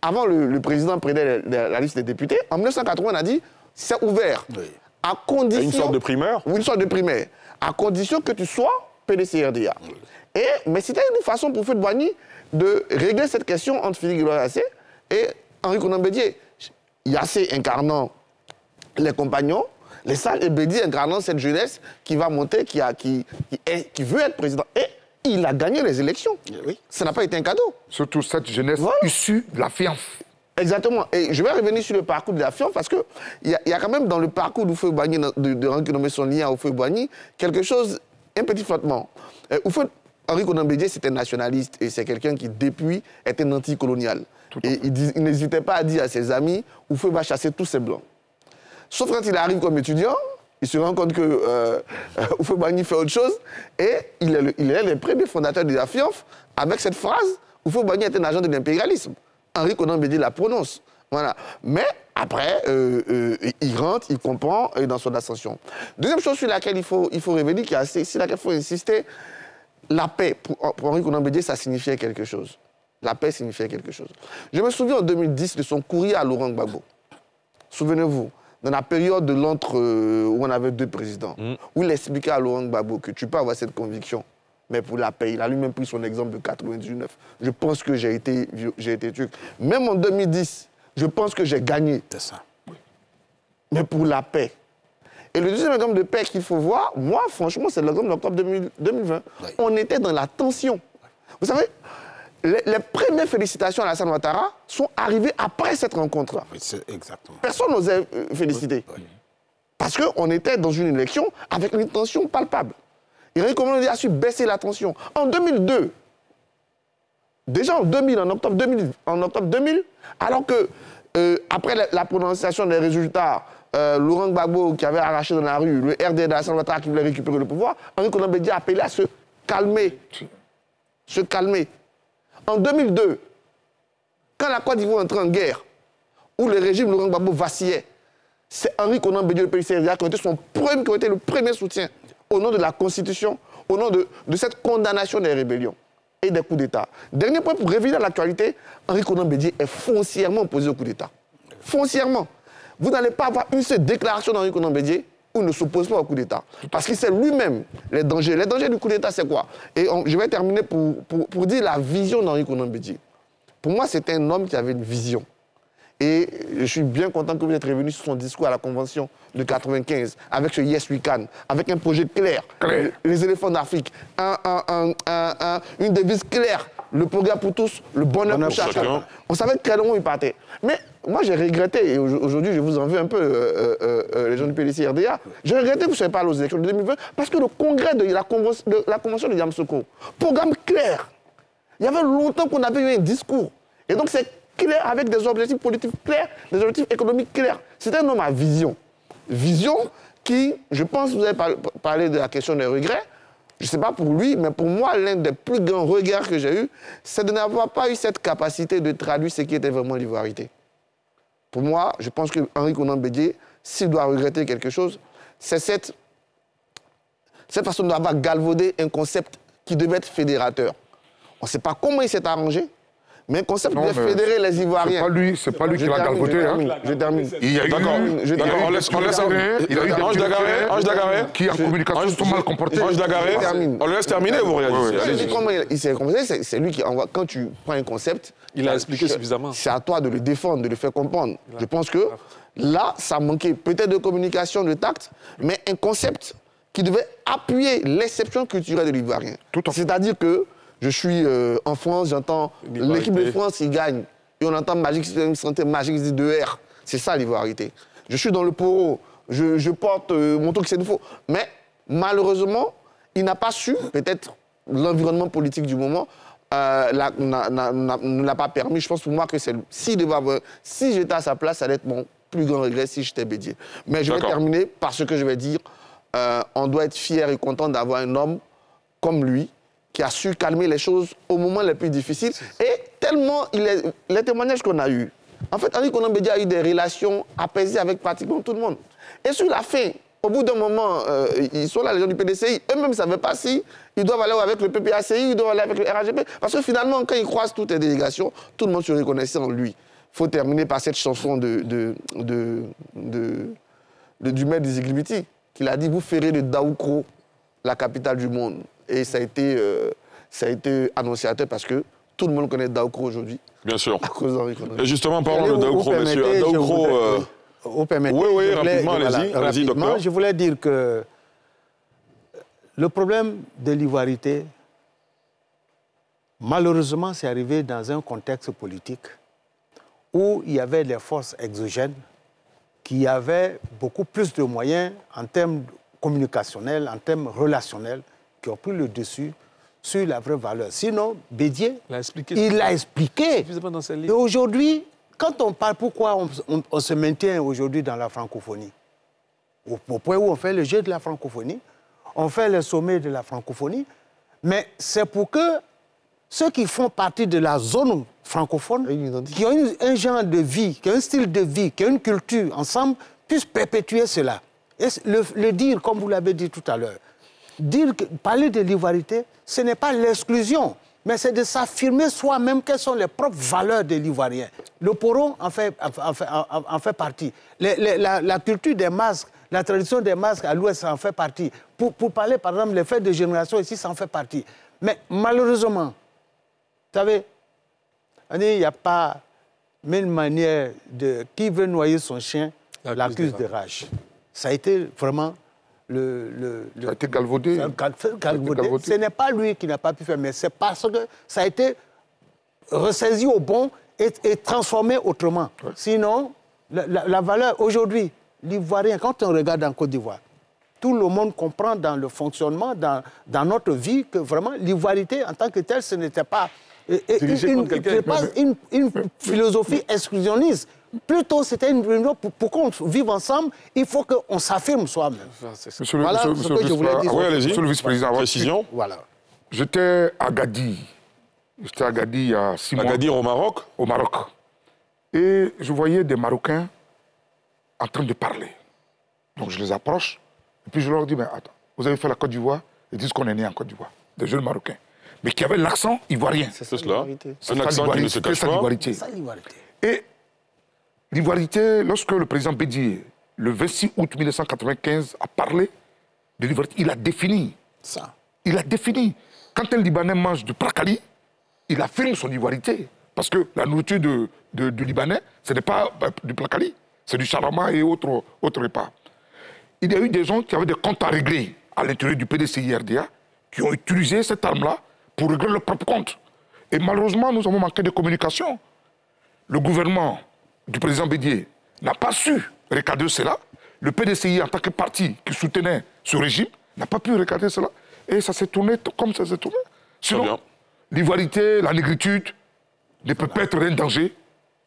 avant le, président prenait la, liste des députés, en 1980, on a dit c'est ouvert. À condition. Une sorte de primaire Oui, une sorte de primaire. À condition que tu sois PDCRDA. Et, mais c'était une façon pour Fouet de régler cette question entre Philippe Yassé et Henri Conan Bédier. Yassé incarnant les compagnons, les salles et Bédier incarnant cette jeunesse qui va monter, qui, a, qui, qui, veut être président. Et il a gagné les élections. Oui. Ça n'a pas été un cadeau. Surtout cette jeunesse issue de la fiance. Exactement. Et je vais revenir sur le parcours de la FION parce qu'il y, a, y a quand même dans le parcours d'Oufeu Boigny, de, de nommé son lien à Oufeu Boigny, quelque chose, un petit flottement. Euh, Henri Conan c'était un nationaliste et c'est quelqu'un qui, depuis, était un anticolonial. Et il, n'hésitait pas à dire à ses amis Oufeu va chasser tous ces blancs. Sauf quand il arrive comme étudiant, il se rend compte que euh, Oufeu Boigny fait autre chose et il est, le, il est le premier fondateur de la FIOF avec cette phrase Oufeu Boigny est un agent de l'impérialisme. Henri Conan Bédier la prononce. Voilà. Mais après, euh, euh, il rentre, il comprend dans son ascension. Deuxième chose sur laquelle il faut, il faut revenir, qui est assez, sur laquelle il faut insister, la paix, pour, Henri Conan Bédier, ça signifiait quelque chose. La paix signifiait quelque chose. Je me souviens en 2010 de son courrier à Laurent Gbagbo. Souvenez-vous, dans la période de l'entre euh, où on avait deux présidents, mm. où il expliquait à Laurent Gbagbo que tu peux avoir cette conviction, mais pour la paix. Il a lui-même pris son exemple de 99. Je pense que j'ai été, j'ai été turc. Même en 2010, je pense que j'ai gagné. C'est ça. Mais pour la paix. Et le deuxième exemple de paix qu'il faut voir, moi, franchement, c'est l'exemple d'octobre 2020. On était dans la tension. Vous savez, les, premières félicitations à la Ouattara sont arrivées après cette rencontre-là. exactement. Personne n'osait euh, féliciter. Parce qu'on était dans une élection avec une tension palpable. Eric Conan a su baisser la tension. En 2002, déjà en 2000, en octobre 2000, en octobre 2000 alors que euh, après la, prononciation des résultats, euh, Laurent Gbagbo qui avait arraché dans la rue, le RD la Salvatore qui voulait récupérer le pouvoir, Henri Conan a appelé à se calmer. Se calmer. En 2002, quand la Côte d'Ivoire entrait en guerre, où le régime Laurent Gbagbo vacillait, c'est Henri Conan le pays qui qui a été le premier soutien au nom de la Constitution, au nom de, cette condamnation des rébellions et des coups d'État. Dernier point pour réviser l'actualité, Henri Conan Bédier est foncièrement opposé au coup d'État. Foncièrement. Vous n'allez pas avoir une seule déclaration d'Henri Conan Bédier où il ne s'oppose pas au coup d'État. Parce qu'il sait lui-même les dangers. Les dangers du coup d'État, c'est quoi? Et je vais terminer pour dire la vision d'Henri Conan Bédier. Pour moi, c'était un homme qui avait une vision. Et je suis bien content que vous êtes revenu sur son discours à la Convention de 95, avec ce Yes We Can, avec un projet clair, les éléphants d'Afrique, un- un- un- un- un- une devise claire, le progrès pour tous, le bonheur pour chacun. On savait quel moment il partait. Mais moi, j'ai regretté, et au- aujourd'hui, je vous en veux un peu, euh, euh, euh, les gens du PDC RDA, j'ai regretté que vous ne soyez pas aux élections de 2020, parce que le congrès de la, convention de, la Convention de Yamsoko, programme clair, il y avait longtemps qu'on avait eu un discours. Et donc, c'est avec des objectifs politiques clairs, des objectifs économiques clairs. C'est un homme à vision. Vision qui, je pense, vous avez par- parlé de la question des regrets. Je ne sais pas pour lui, mais pour moi, l'un des plus grands regrets que j'ai eu, c'est de n'avoir pas eu cette capacité de traduire ce qui était vraiment l'ivoirité. Pour moi, je pense que Henri Conan Bédier, s'il doit regretter quelque chose, c'est cette, cette façon d'avoir galvaudé un concept qui devait être fédérateur. On ne sait pas comment il s'est arrangé, mais un concept Non, de fédérer les Ivoiriens. c'est pas lui- c'est pas lui qui l'a Je hein. termine, je termine. Il y a eu- D'accord, on laisse, on laisse, Il a eu des Ange Dagaré, Ange Dagaré. qui, en communication, sont mal comportés. Ange Dagaré, on le laisse terminer, vous réagissez. Je dis Allez-y. comment il, s'est comporté, c'est lui qui envoie. Quand tu prends un concept, Il a expliqué suffisamment. C'est à toi de le défendre, de le faire comprendre. Je pense que là, ça manquait peut-être de communication, de tact, mais un concept qui devait appuyer l'exception culturelle de l'Ivoirien. C'est-à-dire que je suis euh, en France, j'entends l'équipe de France, il gagne. Et on entend Magic, une santé dit 2R. C'est ça l'ivoirité. Je suis dans le poro, je, je porte euh, mon truc, c'est une faux. Mais malheureusement, il n'a pas su, peut-être l'environnement politique du moment, euh, la- n'a- n'a- n'a- ne l'a pas permis. Je pense pour moi que c'est si, si j'étais à sa place, ça allait être mon plus grand regret si j'étais Bédier. Mais je vais terminer par ce que je vais dire. Euh, on doit être fier et content d'avoir un homme comme lui qui a su calmer les choses au moment les plus difficiles. Et tellement, il est, les témoignages qu'on a eus, en fait, Henri Conan a eu des relations apaisées avec pratiquement tout le monde. Et sur la fin, au bout d'un moment, euh, ils sont là, les gens du PDCI, eux-mêmes ne savaient pas si ils doivent aller avec le PPACI, ils doivent aller avec le RAGP. Parce que finalement, quand ils croisent toutes les délégations, tout le monde se reconnaissait en lui. Il faut terminer par cette chanson de, de, de, de- du maire des qu'il a dit Vous ferez de Daoukro la capitale du monde. Et ça a été, euh, ça a été annonciateur parce que tout le monde connaît Daoukro aujourd'hui. Bien sûr. À cause d'Henri. Et justement, parlons de Daoukro, monsieur. je Daoukro, euh, Vous permettez, Oui, oui, rapidement, allez-y, allez-y, rapidement, docteur. Je voulais dire que le problème de l'ivoirité, malheureusement, c'est arrivé dans un contexte politique où il y avait des forces exogènes qui avaient beaucoup plus de moyens en termes communicationnels, en termes relationnels, qui ont pris le dessus sur la vraie valeur. Sinon, Bédier, Il a expliqué. il l'a expliqué. Et aujourd'hui, quand on parle, pourquoi on, on- on se maintient aujourd'hui dans la francophonie? Au, au point où on fait le jeu de la francophonie, on fait le sommet de la francophonie, mais c'est pour que ceux qui font partie de la zone francophone, qui ont une- un genre de vie, qui ont un style de vie, qui ont une culture ensemble, puissent perpétuer cela. Et le, le dire, comme vous l'avez dit tout à l'heure, dire que, parler de l'ivoirité, ce n'est pas l'exclusion, mais c'est de s'affirmer soi-même quelles sont les propres valeurs de l'ivoirien. Le poron en fait, en fait, en- fait partie. Les- les- la, la culture des masques, la tradition des masques à l'ouest en fait partie. Pour, pour parler, par exemple, les fêtes de génération ici, ça en fait partie. Mais malheureusement, vous savez, il n'y a pas mille manières de... Qui veut noyer son chien, l'accuse de rage. Ça a été vraiment le... le, le Ça a été galvaudé. Ce n'est pas lui qui n'a pas pu faire, mais c'est parce que ça a été ressaisi au bon et, et transformé autrement. Sinon, la, la- la valeur aujourd'hui, l'ivoirien, quand on regarde en Côte d'Ivoire, tout le monde comprend dans le fonctionnement, dans, dans notre vie, que vraiment l'ivoirité en tant que telle, ce n'était pas une philosophie exclusionniste. Plutôt, c'était une réunion pour, pour qu'on vive ensemble, il faut qu'on s'affirme soi-même. Monsieur le, Voilà monsieur- ce monsieur que je voulais vice- dire. Oui, monsieur le vice-président, Précision. Voilà. J'étais à Gadi. J'étais à Gadi il y a six mois. Agadir au Maroc. Au Maroc. Et je voyais des Marocains en train de parler. Donc je les approche. Et puis je leur dis, mais attends, vous avez fait la Côte d'Ivoire? Ils disent qu'on est né en Côte d'Ivoire. Des jeunes Marocains. Mais qui avaient l'accent ivoirien. C'est cela. C'est Un ça accent qui ne se C'est cache ça pas. l'ivoirité. Ça, l'ivoirité. Et l'ivoirité, lorsque le président Bédier, le 26 août 1995, a parlé de l'ivoirité, il a défini ça. Il a défini. Quand un Libanais mange du prakali, il affirme son ivoirité. Parce que la nourriture de, du Libanais, ce n'est pas euh, du prakali, c'est du charama et autres, autres repas. Il y a eu des gens qui avaient des comptes à régler à l'intérieur du PDCIRDA qui ont utilisé cette arme-là pour régler leurs propres comptes. Et malheureusement, nous avons manqué de communication. Le gouvernement du président Bédier n'a pas su recadrer cela. Le PDCI, en tant que parti qui soutenait ce régime, n'a pas pu recadrer cela. Et ça s'est tourné comme ça s'est tourné. Sinon, l'ivoirité, la négritude ne peut pas être un danger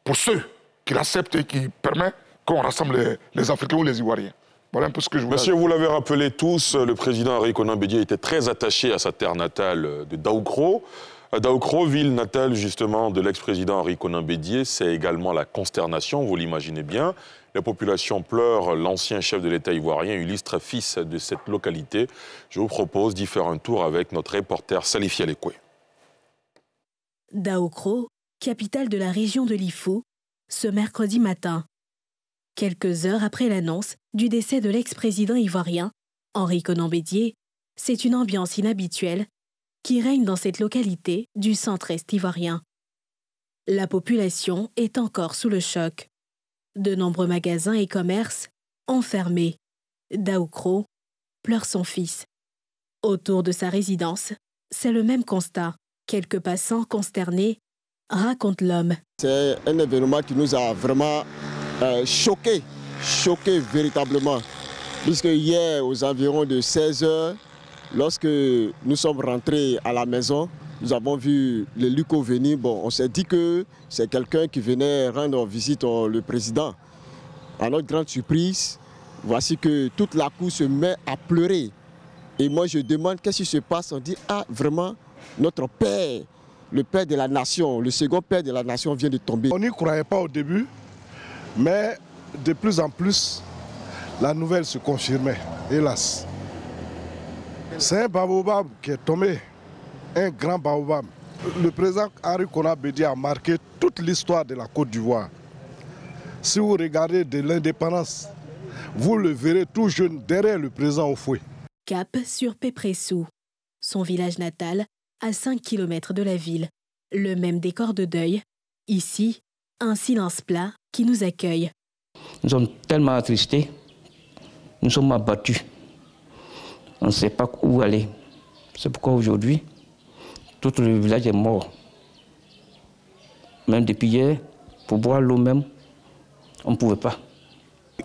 pour ceux qui l'acceptent et qui permettent qu'on rassemble les, Africains ou les Ivoiriens. Voilà un peu ce que je voulais Monsieur, vous l'avez rappelé tous, le président Henri Conan Bédier était très attaché à sa terre natale de Daoukro. Daoukro, ville natale justement de l'ex-président Henri Conan Bédier, c'est également la consternation, vous l'imaginez bien. La population pleure l'ancien chef de l'État ivoirien, illustre fils de cette localité. Je vous propose d'y faire un tour avec notre reporter Salif Yalekwe. Daoukro, capitale de la région de l'Ifou, ce mercredi matin. Quelques heures après l'annonce du décès de l'ex-président ivoirien, Henri Conan Bédier, c'est une ambiance inhabituelle qui règne dans cette localité du centre-est ivoirien. La population est encore sous le choc. De nombreux magasins et commerces ont fermé. Daoukro pleure son fils. Autour de sa résidence, c'est le même constat. Quelques passants consternés racontent l'homme. C'est un événement qui nous a vraiment euh, choqués, choqués véritablement. Puisque hier, aux environs de 16 heures, Lorsque nous sommes rentrés à la maison, nous avons vu le Luco venir. On s'est dit que c'est quelqu'un qui venait rendre visite au président. À notre grande surprise, voici que toute la cour se met à pleurer. Et moi, je demande qu'est-ce qui se passe? On dit, ah, vraiment, notre père, le père de la nation, le second père de la nation vient de tomber. On n'y croyait pas au début, mais de plus en plus, la nouvelle se confirmait, hélas. C'est un baobab qui est tombé, un grand baobab. Le président Henri Kona a marqué toute l'histoire de la Côte d'Ivoire. Si vous regardez de l'indépendance, vous le verrez tout jeune derrière le président au fouet. Cap sur Pépressou, son village natal, à 5 km de la ville. Le même décor de deuil. Ici, un silence plat qui nous accueille. Nous sommes tellement attristés, nous sommes abattus. On ne sait pas où aller. C'est pourquoi aujourd'hui, tout le village est mort. Même depuis hier, pour boire l'eau même, on ne pouvait pas.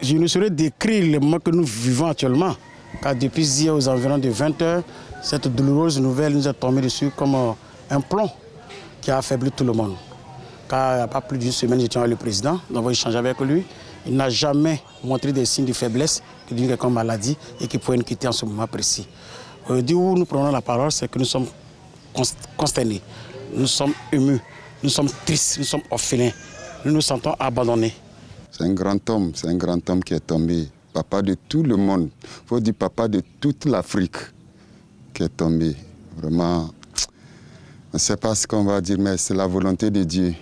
Je ne saurais décrire le moment que nous vivons actuellement, car depuis hier aux environs de 20 heures, cette douloureuse nouvelle nous est tombée dessus comme un plomb qui a affaibli tout le monde. Car il n'y a pas plus d'une semaine, j'étais avec le président, nous avons échangé avec lui. Il n'a jamais montré des signes de faiblesse, d'une quelconque maladie et qui pourrait nous quitter en ce moment précis. Aujourd'hui où nous prenons la parole, c'est que nous sommes consternés, nous sommes émus, nous sommes tristes, nous sommes orphelins, nous nous sentons abandonnés. C'est un grand homme, c'est un grand homme qui est tombé, papa de tout le monde, il faut dire papa de toute l'Afrique qui est tombé. Vraiment, on ne sait pas ce qu'on va dire, mais c'est la volonté de Dieu.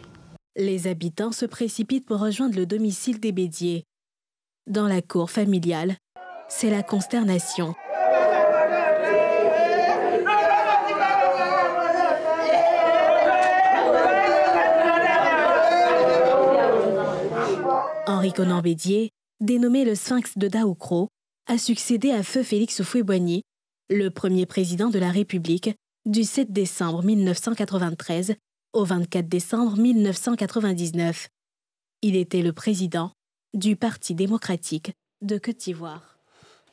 Les habitants se précipitent pour rejoindre le domicile des Bédiers. Dans la cour familiale, c'est la consternation. Henri Conan Bédier, dénommé le Sphinx de Daoukro, a succédé à Feu Félix Houphouët-Boigny, le premier président de la République, du 7 décembre 1993 au 24 décembre 1999. Il était le président du Parti démocratique de Côte d'Ivoire.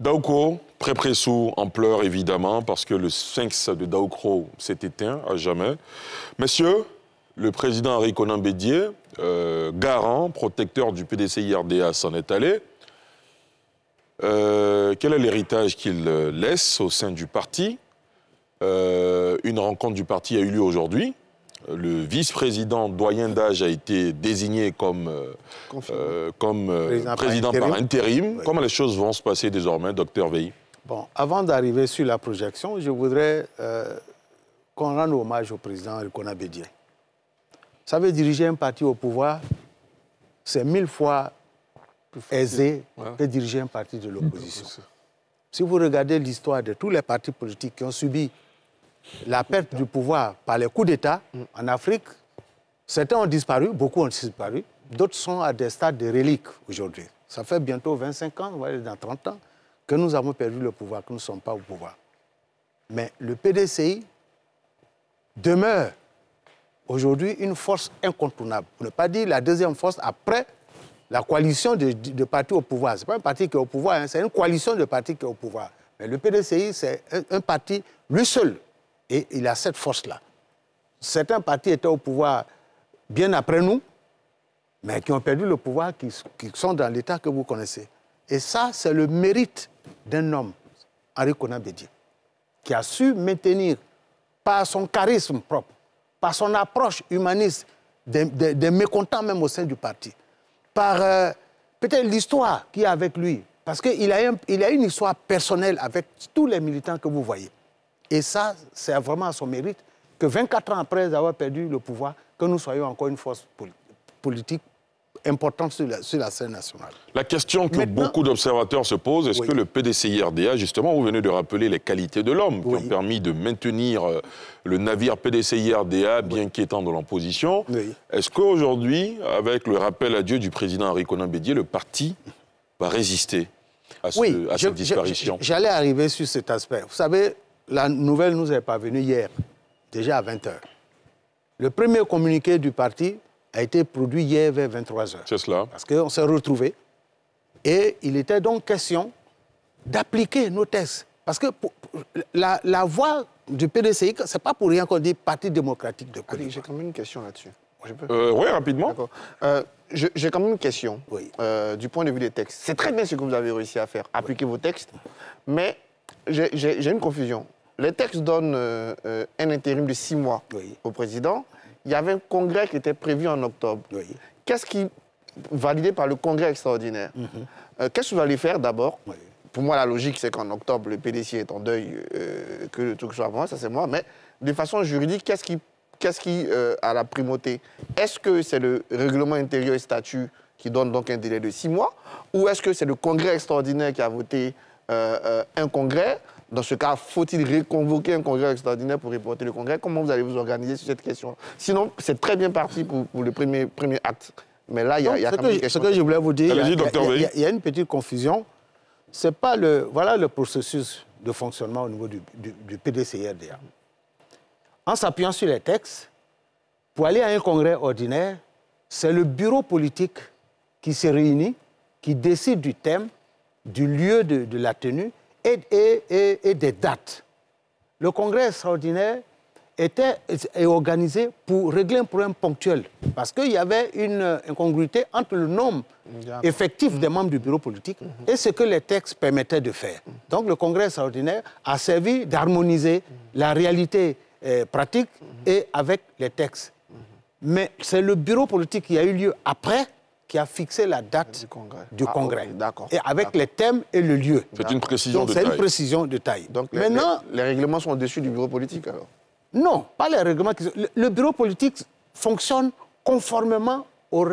Daoukro, Pré-Pressou en pleurs évidemment parce que le sphinx de Daoukro s'est éteint à jamais. Messieurs, le président Henri Conan Bédier, euh, garant, protecteur du PDCI-RDA, s'en est allé. Euh, quel est l'héritage qu'il laisse au sein du parti? Euh, Une rencontre du parti a eu lieu aujourd'hui le vice-président doyen d'âge a été désigné comme, euh, euh, comme euh, président, par intérim. Comment les choses vont se passer désormais, docteur Veil? Bon, avant d'arriver sur la projection, je voudrais qu'on rende hommage au président Rikona Bédier. Ça veut diriger un parti au pouvoir c'est mille fois aisé que diriger un parti de l'opposition. Si vous regardez l'histoire de tous les partis politiques qui ont subi la perte du pouvoir par les coups d'État en Afrique, certains ont disparu, beaucoup ont disparu, d'autres sont à des stades de reliques aujourd'hui. Ça fait bientôt 25 ans, dans 30 ans, que nous avons perdu le pouvoir, que nous ne sommes pas au pouvoir. Mais le PDCI demeure aujourd'hui une force incontournable. Pour ne pas dire la deuxième force après la coalition de, partis au pouvoir. Ce n'est pas un parti qui est au pouvoir, hein, c'est une coalition de partis qui est au pouvoir. Mais le PDCI, c'est un, parti, lui seul, et il a cette force-là. Certains partis étaient au pouvoir bien après nous, mais qui ont perdu le pouvoir, qui, sont dans l'état que vous connaissez. Et ça, c'est le mérite d'un homme, Henri Conan qui a su maintenir, par son charisme propre, par son approche humaniste, des, mécontents même au sein du parti, par euh, peut-être l'histoire qu'il y a avec lui, parce qu'il a, a une histoire personnelle avec tous les militants que vous voyez. Et ça, c'est vraiment à son mérite que 24 ans après avoir perdu le pouvoir, que nous soyons encore une force politique importante sur la, scène nationale. La question que beaucoup d'observateurs se posent, est-ce que le PDCI-RDA, justement, vous venez de rappeler les qualités de l'homme qui ont permis de maintenir euh, le navire PDCI-RDA, bien qu'étant dans l'opposition, est-ce qu'aujourd'hui, avec le rappel à Dieu du président Henri Conan Bédier, le parti va résister à, cette disparition? J'allais arriver sur cet aspect. Vous savez, la nouvelle nous est parvenue hier, déjà à 20h. Le premier communiqué du parti a été produit hier vers 23 h C'est cela. Parce qu'on s'est retrouvés. Et il était donc question d'appliquer nos tests. Parce que la, la, voix du PDCI, ce n'est pas pour rien qu'on dit Parti démocratique de Côte J'ai quand même une question là-dessus. Euh, oui, rapidement. Euh, j'ai quand même une question euh, du point de vue des textes. C'est très bien ce que vous avez réussi à faire, appliquer vos textes, mais j'ai une confusion. Les textes donnent un intérim de six mois au président il y avait un congrès qui était prévu en octobre. Qu'est-ce qui, validé par le congrès extraordinaire, mhm. euh, qu'est-ce que vous allez faire d'abord? Pour moi, la logique, c'est qu'en octobre, le PDC est en deuil, euh, que le truc soit avant, ça c'est moi. Mais de façon juridique, qu'est-ce qui, qu'est-ce qui euh, a la primauté? Est-ce que c'est le règlement intérieur et statut qui donne donc un délai de six mois? Ou est-ce que c'est le congrès extraordinaire qui a voté un congrès dans ce cas, faut-il réconvoquer un congrès extraordinaire pour reporter le congrès? Comment vous allez vous organiser sur cette question? Sinon, c'est très bien parti pour, le premier, premier acte. Mais là, il y a, y a quand même Ce que je voulais vous dire, il y, a une petite confusion. C'est pas le, voilà le processus de fonctionnement au niveau du, du, du PDCRDA. En s'appuyant sur les textes, pour aller à un congrès ordinaire, c'est le bureau politique qui se réunit, qui décide du thème, du lieu de, de la tenue et, des dates. Le congrès extraordinaire était organisé pour régler un problème ponctuel, parce qu'il y avait une incongruité entre le nombre effectif des membres du bureau politique mhm. et ce que les textes permettaient de faire. Donc le congrès extraordinaire a servi d'harmoniser la réalité euh, pratique mhm. et avec les textes. Mhm. Mais c'est le bureau politique qui a eu lieu après qui a fixé la date du congrès. Ah, et avec les thèmes et le lieu. C'est une précision de taille. C'est une précision de taille. Donc Maintenant, les, règlements sont au-dessus du bureau politique alors Non, pas les règlements. Le, bureau politique fonctionne conformément aux,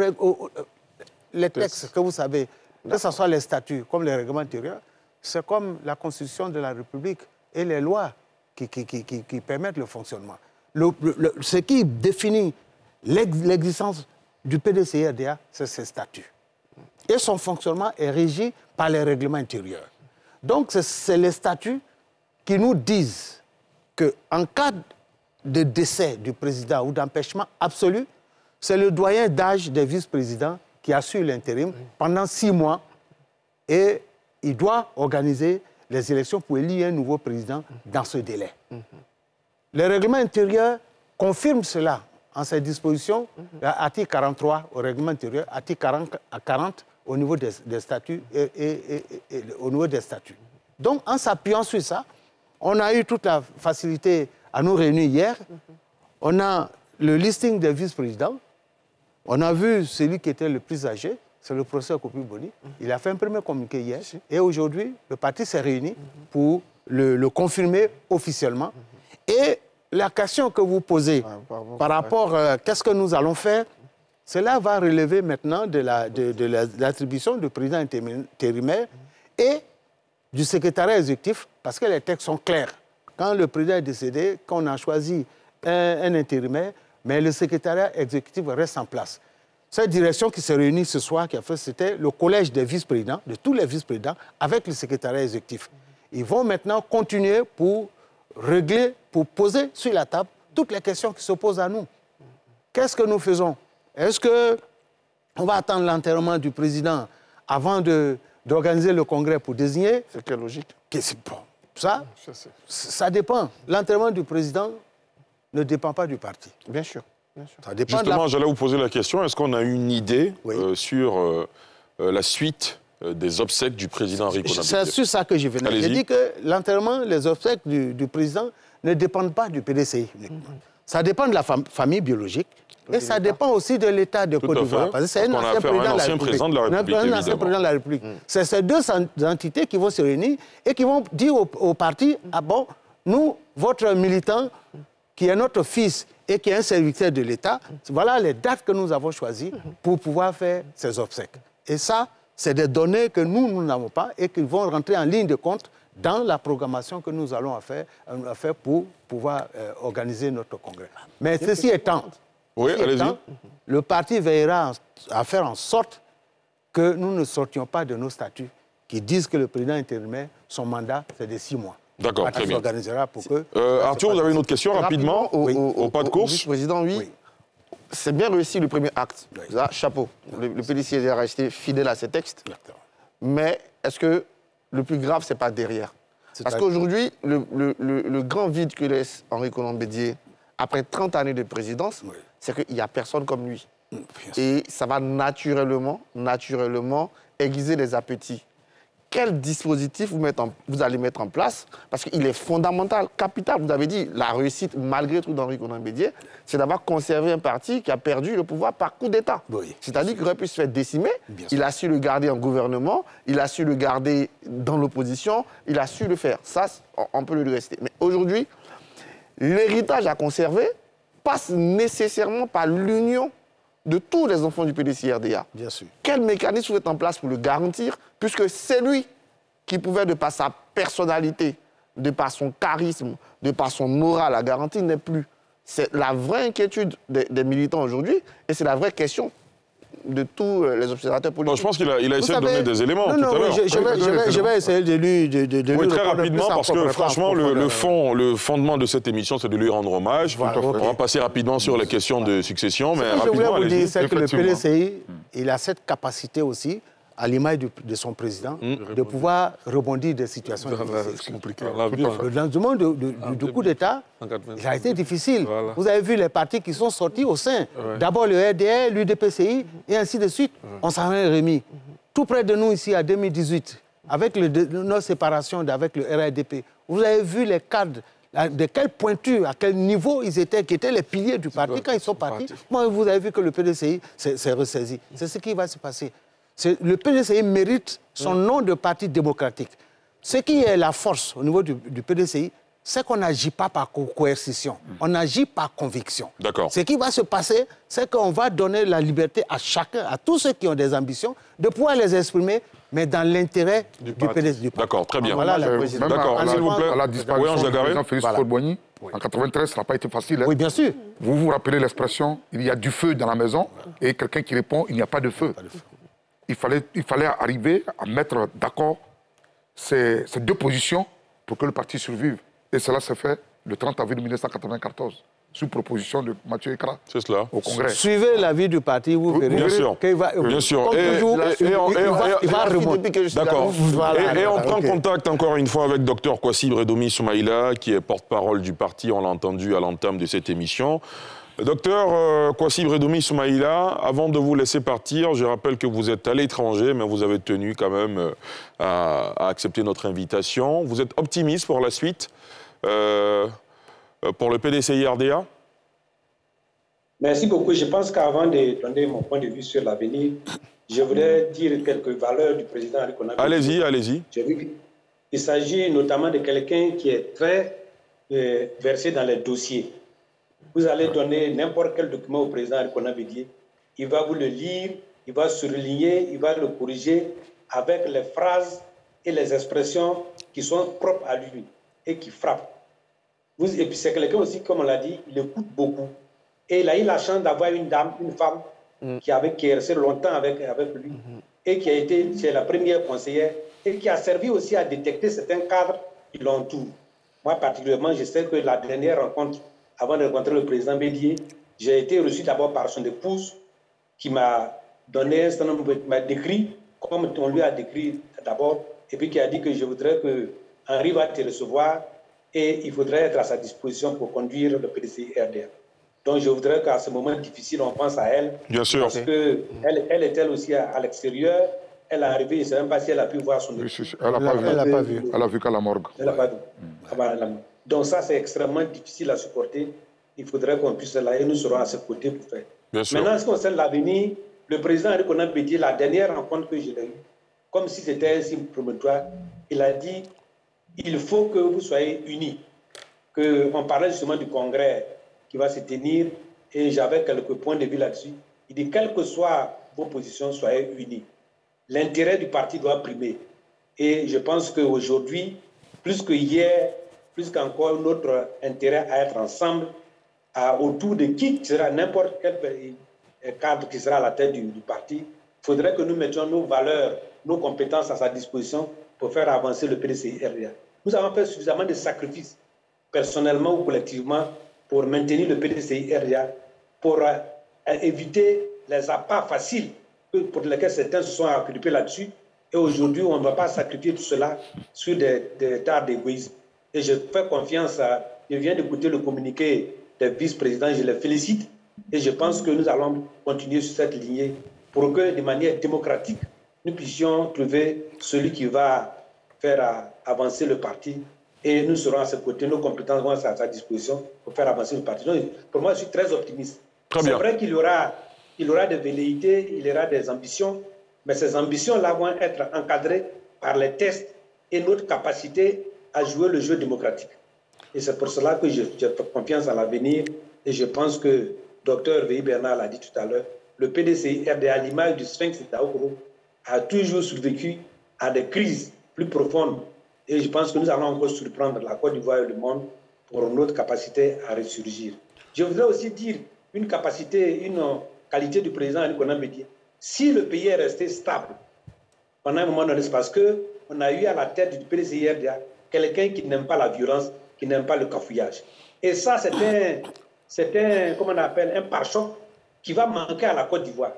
les textes que vous savez, que ce soit les statuts comme les règlements intérieurs, c'est comme la Constitution de la République et les lois qui, qui, qui, qui permettent le fonctionnement. ce qui définit l'existence du PDCRDA, c'est ses statuts. Et son fonctionnement est régi par les règlements intérieurs. Donc, c'est les statuts qui nous disent qu'en cas de décès du président ou d'empêchement absolu, c'est le doyen d'âge des vice-présidents qui assure l'intérim pendant six mois et il doit organiser les élections pour élire un nouveau président dans ce délai. Le règlement intérieur confirme cela en ces dispositions, mm article 43 au règlement intérieur, article 40 à 40 au niveau des, statuts et, au niveau des statuts. Donc, en s'appuyant sur ça, on a eu toute la facilité à nous réunir hier. On a le listing des vice-présidents. On a vu celui qui était le plus âgé, c'est le professeur Kopi Boni. Il a fait un premier communiqué hier. Et aujourd'hui, le parti s'est réuni pour le, le confirmer officiellement. Et la question que vous posez par rapport à euh, qu'est-ce que nous allons faire, Cela va relever maintenant de l'attribution la, de, du président intérimaire et du secrétariat exécutif, parce que les textes sont clairs. Quand le président est décédé, quand on a choisi un, intérimaire, mais le secrétariat exécutif reste en place. Cette direction qui s'est réunie ce soir, qui a fait, c'était le collège des vice-présidents, de tous les vice-présidents, avec le secrétariat exécutif. Ils vont maintenant continuer pour régler, pour poser sur la table toutes les questions qui se posent à nous. Qu'est-ce que nous faisons? Est-ce qu'on va attendre l'enterrement du président avant d'organiser le congrès pour désigner? C'est quelle logique bon. Ça, ça dépend. L'enterrement du président ne dépend pas du parti. Bien sûr. Justement, j'allais vous poser la question, est-ce qu'on a une idée euh, sur euh, euh, la suite des obsèques du président Henri C'est sur ça que je venais. J'ai dit que l'enterrement, les obsèques du, président ne dépendent pas du PDCI. Ça dépend de la famille biologique, et ça dépend aussi de l'État de Côte d'Ivoire. Parce que c'est un, ancien président de la République. Un ancien président de la République. C'est ces deux entités qui vont se réunir et qui vont dire au, au parti, ah bon, nous, votre militant, qui est notre fils et qui est un serviteur de l'État, voilà les dates que nous avons choisies pour pouvoir faire ces obsèques. Et ça, c'est des données que nous, nous n'avons pas et qui vont rentrer en ligne de compte dans la programmation que nous allons faire, faire pour pouvoir euh, organiser notre congrès. Mais ceci étant, oui, le parti veillera à faire en sorte que nous ne sortions pas de nos statuts qui disent que le président intérimaire, son mandat, c'est de six mois. D'accord, très bien. organisera pour que... Euh, Arthur, vous avez une autre question rapidement, au, pas de course Président, oui. C'est bien réussi le premier acte. chapeau. Le, le PDC est resté fidèle à ses textes. Mais est-ce que le plus grave, ce n'est pas derrière. Parce qu'aujourd'hui, le, grand vide que laisse Henri Conan Bédier, après 30 années de présidence, c'est qu'il n'y a personne comme lui. Mm, Et ça va naturellement, naturellement aiguiser les appétits quel dispositif vous, vous, allez mettre en place Parce qu'il est fondamental, capital. Vous avez dit, la réussite, malgré tout, d'Henri Conan Bédier, c'est d'avoir conservé un parti qui a perdu le pouvoir par coup d'État. C'est-à-dire qu'il aurait pu se faire décimer. il a su le garder en gouvernement, il a su le garder dans l'opposition, il a su le faire. Ça, on peut le rester. Mais aujourd'hui, l'héritage à conserver passe nécessairement par l'union de tous les enfants du PDCRDA. Bien sûr. Quel mécanisme vous en place pour le garantir, puisque c'est lui qui pouvait, de par sa personnalité, de par son charisme, de par son moral, la garantie n'est plus. C'est la vraie inquiétude des militants aujourd'hui, et c'est la vraie question de tous euh, les observateurs politiques. je pense qu'il a, il a essayé de donner des éléments tout à l'heure. Je, je, vais, essayer de lui... De, de, oui, très rapidement, parce que franchement, le, fond, le fondement de cette émission, c'est de lui rendre hommage. On va passer rapidement sur les questions de succession, mais rapidement, Je voulais vous dire, c'est que le PDCI, il a cette capacité aussi à l'image de, son président, mm. de pouvoir rebondir des situations C'est compliqué. Le monde du, coup d'État, il a été difficile. Vous avez vu les partis qui sont sortis au sein. D'abord le RDR, l'UDPCI, et ainsi de suite. On s'en est remis. Tout près de nous ici, en 2018, avec le, notre séparation avec le RADP, vous avez vu les cadres de quelle pointure, à quel niveau ils étaient, qui étaient les piliers du parti quand ils sont partis. Moi, vous avez vu que le PDCI s'est ressaisi. C'est ce qui va se passer le PDCI mérite son nom de parti démocratique. Ce qui est la force au niveau du, PDCI, c'est qu'on n'agit pas par coercition, mm. on agit par conviction. D'accord. Ce qui va se passer, c'est qu'on va donner la liberté à chacun, à tous ceux qui ont des ambitions, de pouvoir les exprimer, mais dans l'intérêt du, PDCI. D'accord, très bien. Voilà la D'accord, s'il vous plaît. À la disparition du président Félix voilà. En 93, ça n'a pas été facile. Hein. Oui, bien sûr. Vous vous rappelez l'expression, il y a du feu dans la maison, et quelqu'un qui répond, il n'y a pas de feu. Pas de feu il fallait, il fallait arriver à mettre d'accord ces, deux positions pour que le parti survive. Et cela s'est fait le 30 avril 1994 sous proposition de Mathieu Ekra C'est cela. au Congrès. Suivez l'avis du parti, vous verrez Bien sûr. Va, Bien sûr. Et, il va, remonter. D'accord. et, on prend contact encore une fois avec Dr Kwasi Bredoumi Soumaïla, qui est porte-parole du parti, on l'a entendu à l'entame de cette émission. Docteur euh, Kwasi Bredoumi Soumaïla, avant de vous laisser partir, je rappelle que vous êtes à l'étranger, mais vous avez tenu quand même euh, à, accepter notre invitation. Vous êtes optimiste pour la suite, euh, pour le PDCI-RDA Merci beaucoup. Je pense qu'avant de donner mon point de vue sur l'avenir, je voudrais dire quelques valeurs du président Allez-y, allez-y. Il s'agit notamment de quelqu'un qui est très versé dans les dossiers. Vous allez donner n'importe quel document au président Bédier, il va vous le lire, il va surligner, il va le corriger avec les phrases et les expressions qui sont propres à lui et qui frappent. Vous, et puis c'est quelqu'un aussi, comme on l'a dit, il écoute beaucoup. Et il a eu la chance d'avoir une dame, une femme, mm. qui, avait, qui est restée longtemps avec, avec lui mm-hmm. et qui a été c'est la première conseillère et qui a servi aussi à détecter certains cadres qui l'entourent. Moi, particulièrement, je sais que la dernière rencontre, avant de rencontrer le président Bédier, j'ai été reçu d'abord par son épouse qui m'a donné un certain nombre, m'a décrit comme on lui a décrit d'abord, et puis qui a dit que je voudrais que Henri va te recevoir et il faudrait être à sa disposition pour conduire le PDC RDR. Donc je voudrais qu'à ce moment difficile, on pense à elle. Bien sûr. Parce qu'elle elle est elle aussi à, l'extérieur. Elle est arrivée, je ne sais même pas si elle a pu voir son épouse. elle n'a pas, pas, vu. Elle a vu qu'à la morgue. Elle n'a pas vu. Ah, Donc ça, c'est extrêmement difficile à supporter. Il faudrait qu'on puisse là et nous serons à ses côtés pour faire. Bien sûr. Maintenant, ce qui concerne l'avenir, le président Henri Conan Bédier, la dernière rencontre que j'ai eue, comme si c'était un signe promotoire, il a dit il faut que vous soyez unis. Que on parlait justement du congrès qui va se tenir et j'avais quelques points de vue là-dessus. Il dit quelles que soient vos positions, soyez unis. L'intérêt du parti doit primer. Et je pense qu'aujourd'hui, plus que hier, plus qu'encore notre intérêt à être ensemble autour de qui sera n'importe quel cadre qui sera à la tête du, parti, il faudrait que nous mettions nos valeurs, nos compétences à sa disposition pour faire avancer le PDCI RDA. Nous avons fait suffisamment de sacrifices, personnellement ou collectivement, pour maintenir le PDCI RDA, pour euh, éviter les appâts faciles pour lesquels certains se sont occupés là-dessus. Et aujourd'hui, on ne va pas sacrifier tout cela sur des, des tas d'égoïsme. Et je fais confiance à. Je viens d'écouter le communiqué des vice-présidents, je les félicite. Et je pense que nous allons continuer sur cette lignée pour que, de manière démocratique, nous puissions trouver celui qui va faire avancer le parti et nous serons à ses côtés, nos compétences vont être à sa disposition pour faire avancer le parti. Donc, pour moi, je suis très optimiste. C'est vrai qu'il y aura, il aura des velléités, il y aura des ambitions, mais ces ambitions-là vont être encadrées par les tests et notre capacité à jouer le jeu démocratique. Et c'est pour cela que j'ai confiance en l'avenir et je pense que Dr V. Bernard l'a dit tout à l'heure, le PDCI RDA, à l'image du Sphinx d'Aouro, a toujours survécu à des crises plus profondes. Et je pense que nous allons encore surprendre la Côte d'Ivoire et le monde pour notre capacité à ressurgir. Je voudrais aussi dire une capacité, une qualité du président Nicolas Bédier. Si le pays est resté stable pendant un moment donné, parce qu'on a eu à la tête du PDCRDA quelqu'un qui n'aime pas la violence, qui n'aime pas le cafouillage. Et ça, c'est un, c'est un, comment on appelle, un pare-choc qui va manquer à la Côte d'Ivoire.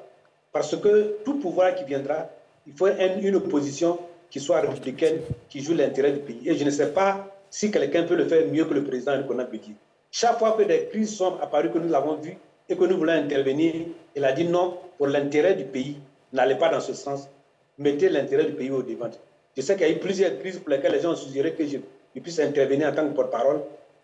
Parce que tout pouvoir qui viendra, il faut une opposition qui soit républicaine, qui joue l'intérêt du pays. Et je ne sais pas si quelqu'un peut le faire mieux que le président Nicolas Bédier. Chaque fois que des crises sont apparues, que nous l'avons vu, et que nous voulons intervenir, il a dit non, pour l'intérêt du pays, n'allez pas dans ce sens, mettez l'intérêt du pays au devant. Je sais qu'il y a eu plusieurs crises pour lesquelles les gens ont suggéré que je, je puisse intervenir en tant que porte-parole,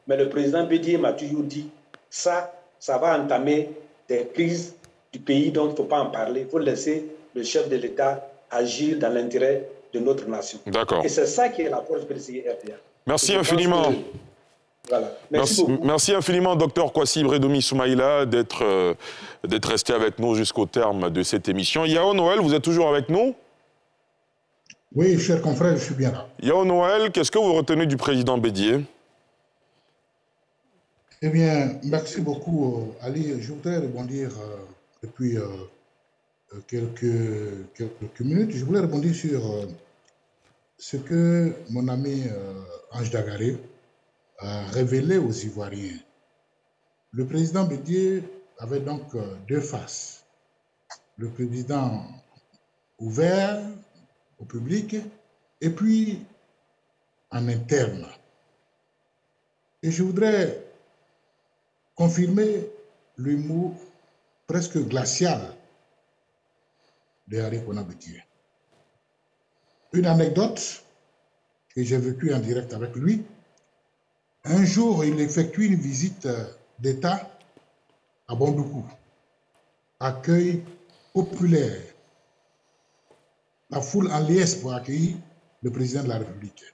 mais le président Bédier m'a toujours dit, ça, ça va entamer des crises du pays, donc il ne faut pas en parler. Il faut laisser le chef de l'État agir dans l'intérêt de notre nation. D'accord. Et c'est ça qui est la force PCI RDA. Merci infiniment. Voilà. Merci, merci, infiniment, docteur Kwasi Bredoumi Soumaïla, d'être euh, d'être resté avec nous jusqu'au terme de cette émission. Yao Noël, vous êtes toujours avec nous? Oui, cher confrère, je suis bien là. Yao Noël, qu'est-ce que vous retenez du président Bédier Eh bien, merci beaucoup, Ali. Je voudrais rebondir euh, depuis euh, quelques, quelques minutes. Je voulais rebondir sur ce que mon ami Ange Dagaré a révélé aux Ivoiriens. Le président Bédier avait donc euh, deux faces. Le président ouvert au public et puis en interne. Et je voudrais confirmer l'humour presque glacial de Harry Bédier. Une anecdote que j'ai vécue en direct avec lui, un jour, il effectue une visite d'État à Bondoukou. Accueil populaire. La foule en liesse pour accueillir le président de la République.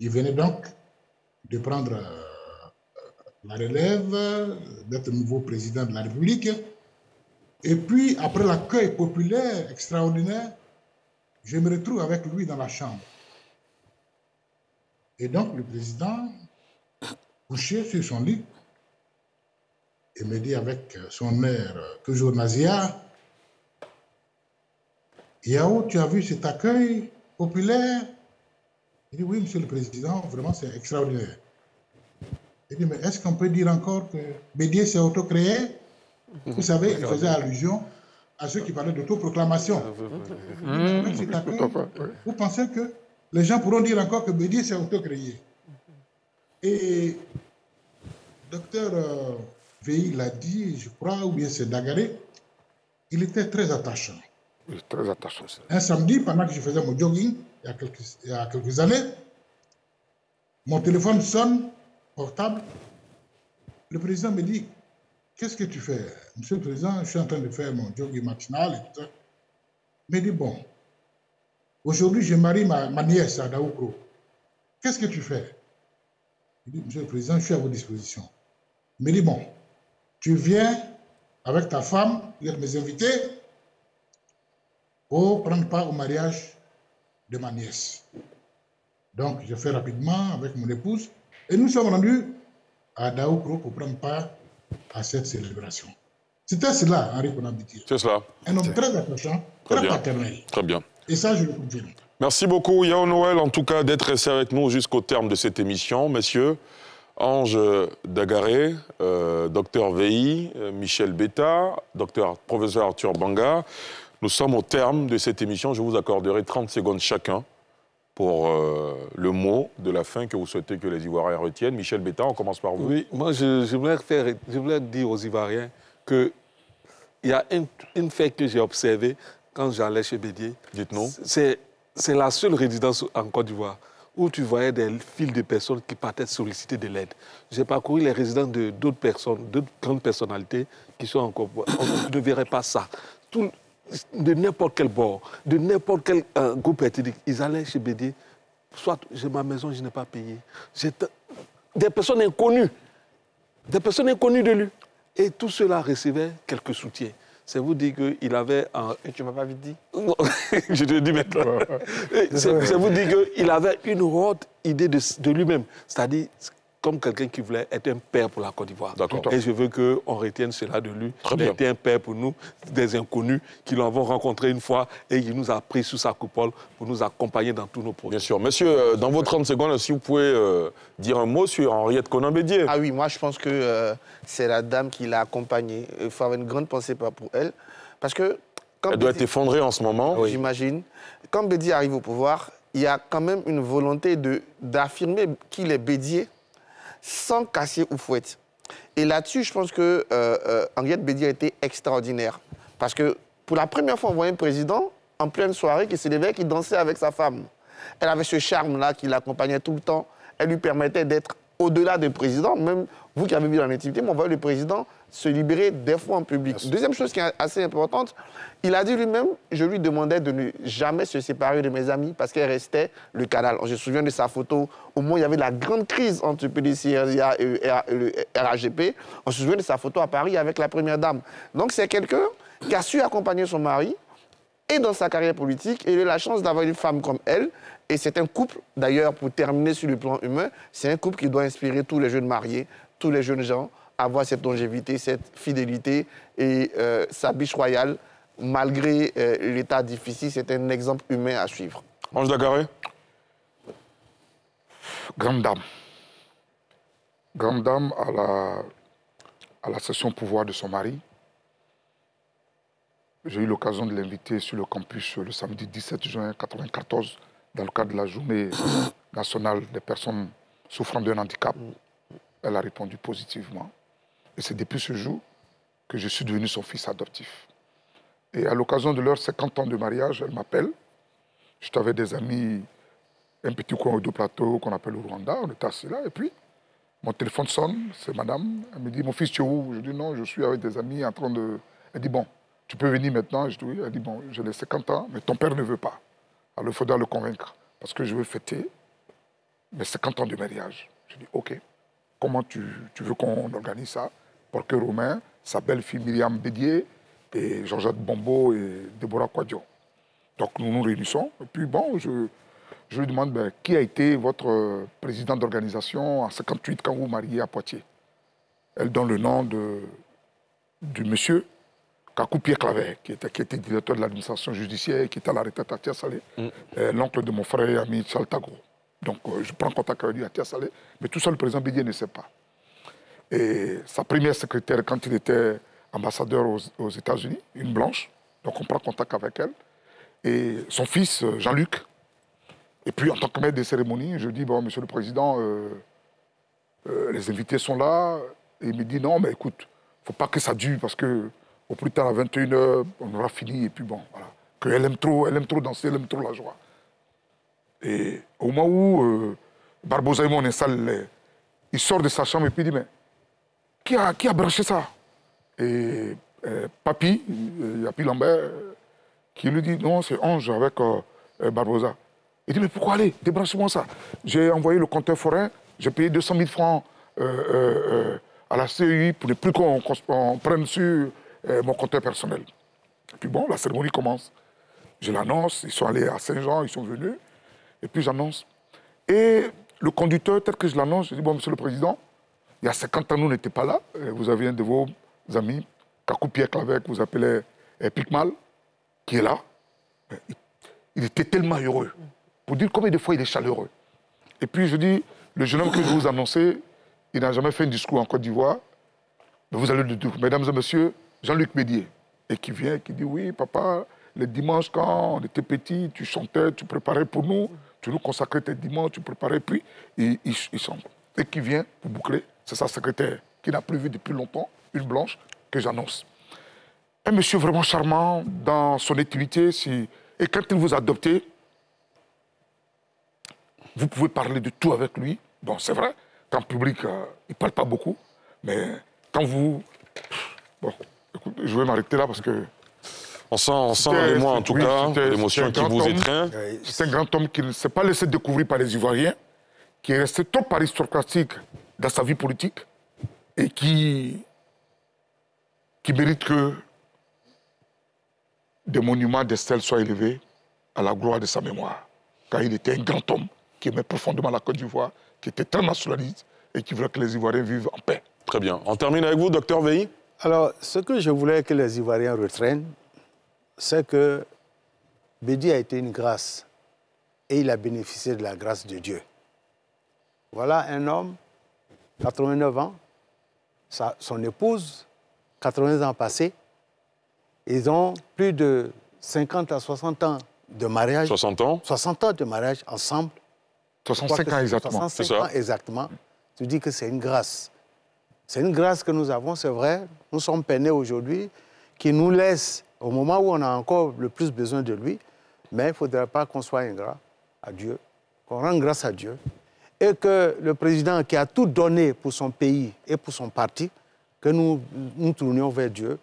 Il venait donc de prendre euh, la relève, d'être nouveau président de la République. Et puis, après l'accueil populaire extraordinaire, je me retrouve avec lui dans la chambre. Et donc, le président, couché sur son lit, et me dit avec son air toujours nasillard, Yao, tu as vu cet accueil populaire? Il dit, oui, monsieur le président, vraiment, c'est extraordinaire. Il dit, mais est-ce qu'on peut dire encore que Bédier s'est auto-créé? Vous savez, il faisait allusion à ceux qui parlaient d'autoproclamation. Vous pensez que les gens pourront dire encore que Bédier s'est auto-créé? Et docteur euh, Veil l'a dit, je crois, ou bien c'est Dagaré, il était très attachant. Très. Un samedi, pendant que je faisais mon jogging, il y a quelques, années, mon téléphone sonne, portable. Le président me dit Qu'est-ce que tu fais? Monsieur le Président, je suis en train de faire mon jogging matinal et tout ça. Il me dit Bon, aujourd'hui, je marie ma, ma nièce à Daoukro. Qu'est-ce que tu fais? Il dit Monsieur le Président, je suis à vos dispositions. Il me dit Bon, tu viens avec ta femme, vous êtes mes invités, pour prendre part au mariage de ma nièce. Donc, je fais rapidement avec mon épouse et nous sommes rendus à Daoukro pour prendre part à cette célébration. C'était cela, Henri Konambiti. C'est cela. Un homme très attachant, très, bien. paternel. Très bien. Et ça, je le confirme. Merci beaucoup, Yao Noël, en tout cas, d'être resté avec nous jusqu'au terme de cette émission. Messieurs, Ange Dagaré, euh, docteur VI, euh, Michel Betta, docteur professeur Arthur Banga, nous sommes au terme de cette émission. Je vous accorderai 30 secondes chacun pour euh, le mot de la fin que vous souhaitez que les Ivoiriens retiennent. Michel Betta, on commence par vous. Oui, moi je, je voulais, faire, je voulais dire aux Ivoiriens qu'il y a une, une fait que j'ai observé quand j'allais chez Bédier. Dites-nous. C'est c'est la seule résidence en Côte d'Ivoire où tu voyais des files de personnes qui partaient solliciter de l'aide. J'ai parcouru les résidences de d'autres personnes, d'autres grandes personnalités qui sont en Côte d'Ivoire. On ne verrait pas ça. Tout, de n'importe quel bord, de n'importe quel euh, groupe ethnique, ils allaient chez Bédier. Soit j'ai ma maison, je n'ai pas payé. Des personnes inconnues, des personnes inconnues de lui. Et tout cela recevait quelques soutiens. C'est vous dire qu'il avait un... Et tu m'as pas vite dit? Non, je te dis maintenant. C'est c'est vous dire qu'il avait une haute idée de, de lui-même. C'est-à-dire, comme quelqu'un qui voulait être un père pour la Côte d'Ivoire. Et je veux qu'on retienne cela de lui. Très il bien. été un père pour nous, des inconnus qui l'avons rencontré une fois et il nous a pris sous sa coupole pour nous accompagner dans tous nos projets. Bien sûr. Monsieur, euh, dans vos 30 secondes, si vous pouvez euh, dire un mot sur Henriette Conan-Bédier. Ah oui, moi je pense que euh, c'est la dame qui l'a accompagnée. Il faut avoir une grande pensée pour elle. Parce que quand Elle doit Bédi- être effondrée en ce moment. J'imagine. Quand Bédier arrive au pouvoir, il y a quand même une volonté de- d'affirmer qu'il est Bédier sans casser ou fouette. Et là-dessus, je pense que euh, euh, Henriette Bédier a été extraordinaire. Parce que pour la première fois, on voit un président en pleine soirée qui se levait, qui dansait avec sa femme. Elle avait ce charme-là qui l'accompagnait tout le temps. Elle lui permettait d'être au-delà du président. Même vous qui avez vu dans l'intimité, on voit le président se libérer des fois en public. Deuxième chose qui est assez importante, il a dit lui-même, je lui demandais de ne jamais se séparer de mes amis parce qu'elle restait le canal. Je me souviens de sa photo, au moment où il y avait la grande crise entre PDC, RDA et le RAGP. On se souvient de sa photo à Paris avec la première dame. Donc c'est quelqu'un qui a su accompagner son mari et dans sa carrière politique. Et il a eu la chance d'avoir une femme comme elle. Et c'est un couple, d'ailleurs, pour terminer sur le plan humain, c'est un couple qui doit inspirer tous les jeunes mariés, tous les jeunes gens, avoir cette longévité, cette fidélité. Et euh, sa biche royale, malgré euh, l'état difficile, c'est un exemple humain à suivre. Ange Dagaré Grande dame. Grande dame à la, à la session pouvoir de son mari. J'ai eu l'occasion de l'inviter sur le campus le samedi 17 juin 1994 dans le cadre de la journée nationale des personnes souffrant d'un handicap. Elle a répondu positivement. Et c'est depuis ce jour que je suis devenu son fils adoptif. Et à l'occasion de leurs 50 ans de mariage, elle m'appelle. J'étais avec des amis, un petit coin de plateau qu'on appelle le Rwanda. On était assis là. Et puis, mon téléphone sonne, c'est madame. Elle me dit, mon fils, tu es où? Je dis, non, je suis avec des amis en train de... Elle dit, bon, tu peux venir maintenant? Je dis, oui. Elle dit, bon, j'ai les 50 ans, mais ton père ne veut pas. Alors, il faudra le convaincre. Parce que je veux fêter mes 50 ans de mariage. Je dis, OK. Comment tu veux qu'on organise ça? Pour que Romain, sa belle-fille Myriam Bédier, et Jean-Jacques Bombo et Déborah Quadio. Donc nous nous réunissons. Et puis bon, je, je lui demande ben, qui a été votre président d'organisation en 58 quand vous mariez à Poitiers? Elle donne le nom de, du monsieur Kakou Pierre Clavet, qui était, qui était directeur de l'administration judiciaire, qui était à la retraite à Tia-Salé, mm. l'oncle de mon frère et ami Chaltagro. Donc euh, je prends contact avec lui à Tia-Salé, mais tout ça le président Bédier ne sait pas. Et sa première secrétaire, quand il était ambassadeur aux, États-Unis, une blanche, donc on prend contact avec elle, et son fils euh, Jean-Luc. Et puis en tant que maître des cérémonies, je dis, bon, monsieur le président, euh, les invités sont là. Et il me dit, non, mais écoute, faut pas que ça dure, parce que au plus tard, à 21h, on aura fini, et puis bon, voilà. Aime trop, elle aime trop danser, elle aime trop la joie. Et au moment où euh, et moi, on installe, il sort de sa chambre et puis il dit, mais qui a, qui a branché ça? Et euh, Papy, euh, Yapi Lambert, qui lui dit, non, c'est Ange avec Barbosa. Il dit, mais pourquoi aller? Débranche-moi ça. J'ai envoyé le compteur forain, j'ai payé 200 000 francs à la CEI pour ne plus qu'on prenne sur euh, mon compteur personnel. Et puis bon, la cérémonie commence. Je l'annonce, ils sont allés à Saint-Jean, ils sont venus, et puis j'annonce. Et le conducteur, tel que je l'annonce, je dis, bon, monsieur le président, il y a 50 ans, nous n'étions pas là. Vous aviez un de vos amis, Kakou Pierre Clavec, vous appelez Picmal, qui est là. Il était tellement heureux. Pour dire combien de fois il est chaleureux. Et puis je dis, le jeune homme que je vous annonçais, il n'a jamais fait un discours en Côte d'Ivoire. Mais vous allez le dire, mesdames et messieurs, Jean-Luc Médier, et qui vient, qui dit Oui, papa, les dimanches, quand on était petit, tu chantais, tu préparais pour nous, tu nous consacrais tes dimanches, tu préparais, puis il, il, Et qui vient pour boucler, c'est sa secrétaire, qui n'a plus vu depuis longtemps, une blanche, que j'annonce. Un monsieur vraiment charmant dans son intimité, si... et quand il vous a adopté, vous pouvez parler de tout avec lui. Bon, c'est vrai qu'en public, euh, il ne parle pas beaucoup, mais quand vous. Bon, je vais m'arrêter là parce que. On sent, on sent moi en tout cas, l'émotion qui vous étreint. C'est un grand homme qui ne s'est pas laissé découvrir par les Ivoiriens, qui est resté trop aristocratique dans sa vie politique et qui, qui mérite que des monuments d'Estelle soient élevés à la gloire de sa mémoire. Car il était un grand homme qui aimait profondément la Côte d'Ivoire, qui était très nationaliste et qui voulait que les Ivoiriens vivent en paix. Très bien. On termine avec vous, docteur Veilly alors, ce que je voulais que les Ivoiriens retraînent, c'est que Bédi a été une grâce et il a bénéficié de la grâce de Dieu. Voilà un homme, 89 ans, son épouse, 80 ans passés, ils ont plus de 50 à 60 ans de mariage. 60 ans 60 ans de mariage ensemble. 65 ans exactement. 65 ans exactement. Tu dis que c'est une grâce. C'est une grâce que nous avons, c'est vrai. Nous sommes peinés aujourd'hui, qui nous laisse, au moment où on a encore le plus besoin de lui, mais il ne faudrait pas qu'on soit ingrat à Dieu, qu'on rende grâce à Dieu, et que le président qui a tout donné pour son pays et pour son parti, que nous nous tournions vers Dieu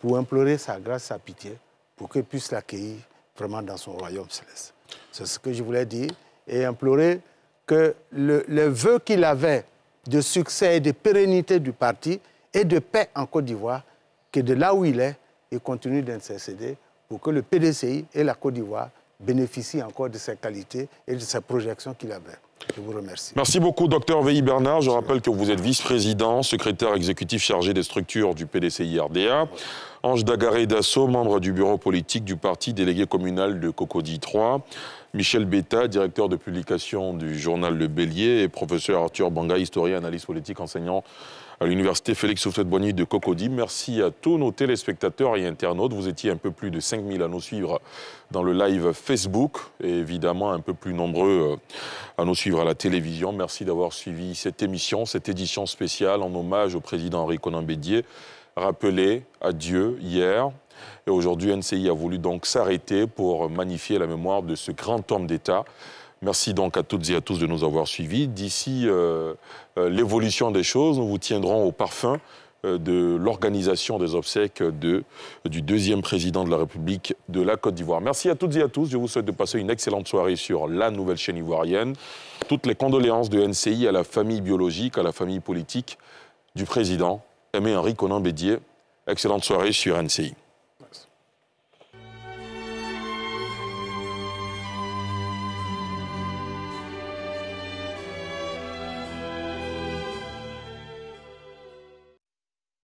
pour implorer sa grâce, sa pitié, pour qu'il puisse l'accueillir vraiment dans son royaume céleste. C'est ce que je voulais dire, et implorer que le, le vœu qu'il avait de succès et de pérennité du parti et de paix en Côte d'Ivoire, que de là où il est, il continue d'intercéder pour que le PDCI et la Côte d'Ivoire bénéficient encore de ses qualités et de ses projections qu'il avait. Merci beaucoup, docteur Veilly Bernard. Je rappelle que vous êtes vice-président, secrétaire exécutif chargé des structures du PDCI-RDA. Ange Dagaré Dasso, membre du bureau politique du parti délégué communal de Cocody 3. Michel Betta, directeur de publication du journal Le Bélier, et professeur Arthur Banga, historien, analyste politique, enseignant à l'université Félix Houphouët-Boigny de Cocody. Merci à tous nos téléspectateurs et internautes. Vous étiez un peu plus de 5000 à nous suivre dans le live Facebook et évidemment un peu plus nombreux euh, à nous suivre à la télévision. Merci d'avoir suivi cette émission, cette édition spéciale en hommage au président Henri Conan Bédier, rappelé à Dieu hier et aujourd'hui, NCI a voulu donc s'arrêter pour magnifier la mémoire de ce grand homme d'État. Merci donc à toutes et à tous de nous avoir suivis. D'ici euh, euh, l'évolution des choses, nous vous tiendrons au parfum euh, de l'organisation des obsèques du deuxième président de la République de la Côte d'Ivoire. Merci à toutes et à tous. Je vous souhaite de passer une excellente soirée sur la nouvelle chaîne ivoirienne. Toutes les condoléances de NCI à la famille biologique, à la famille politique du président Aimé Henri Conan Bédier. Excellente soirée sur NCI.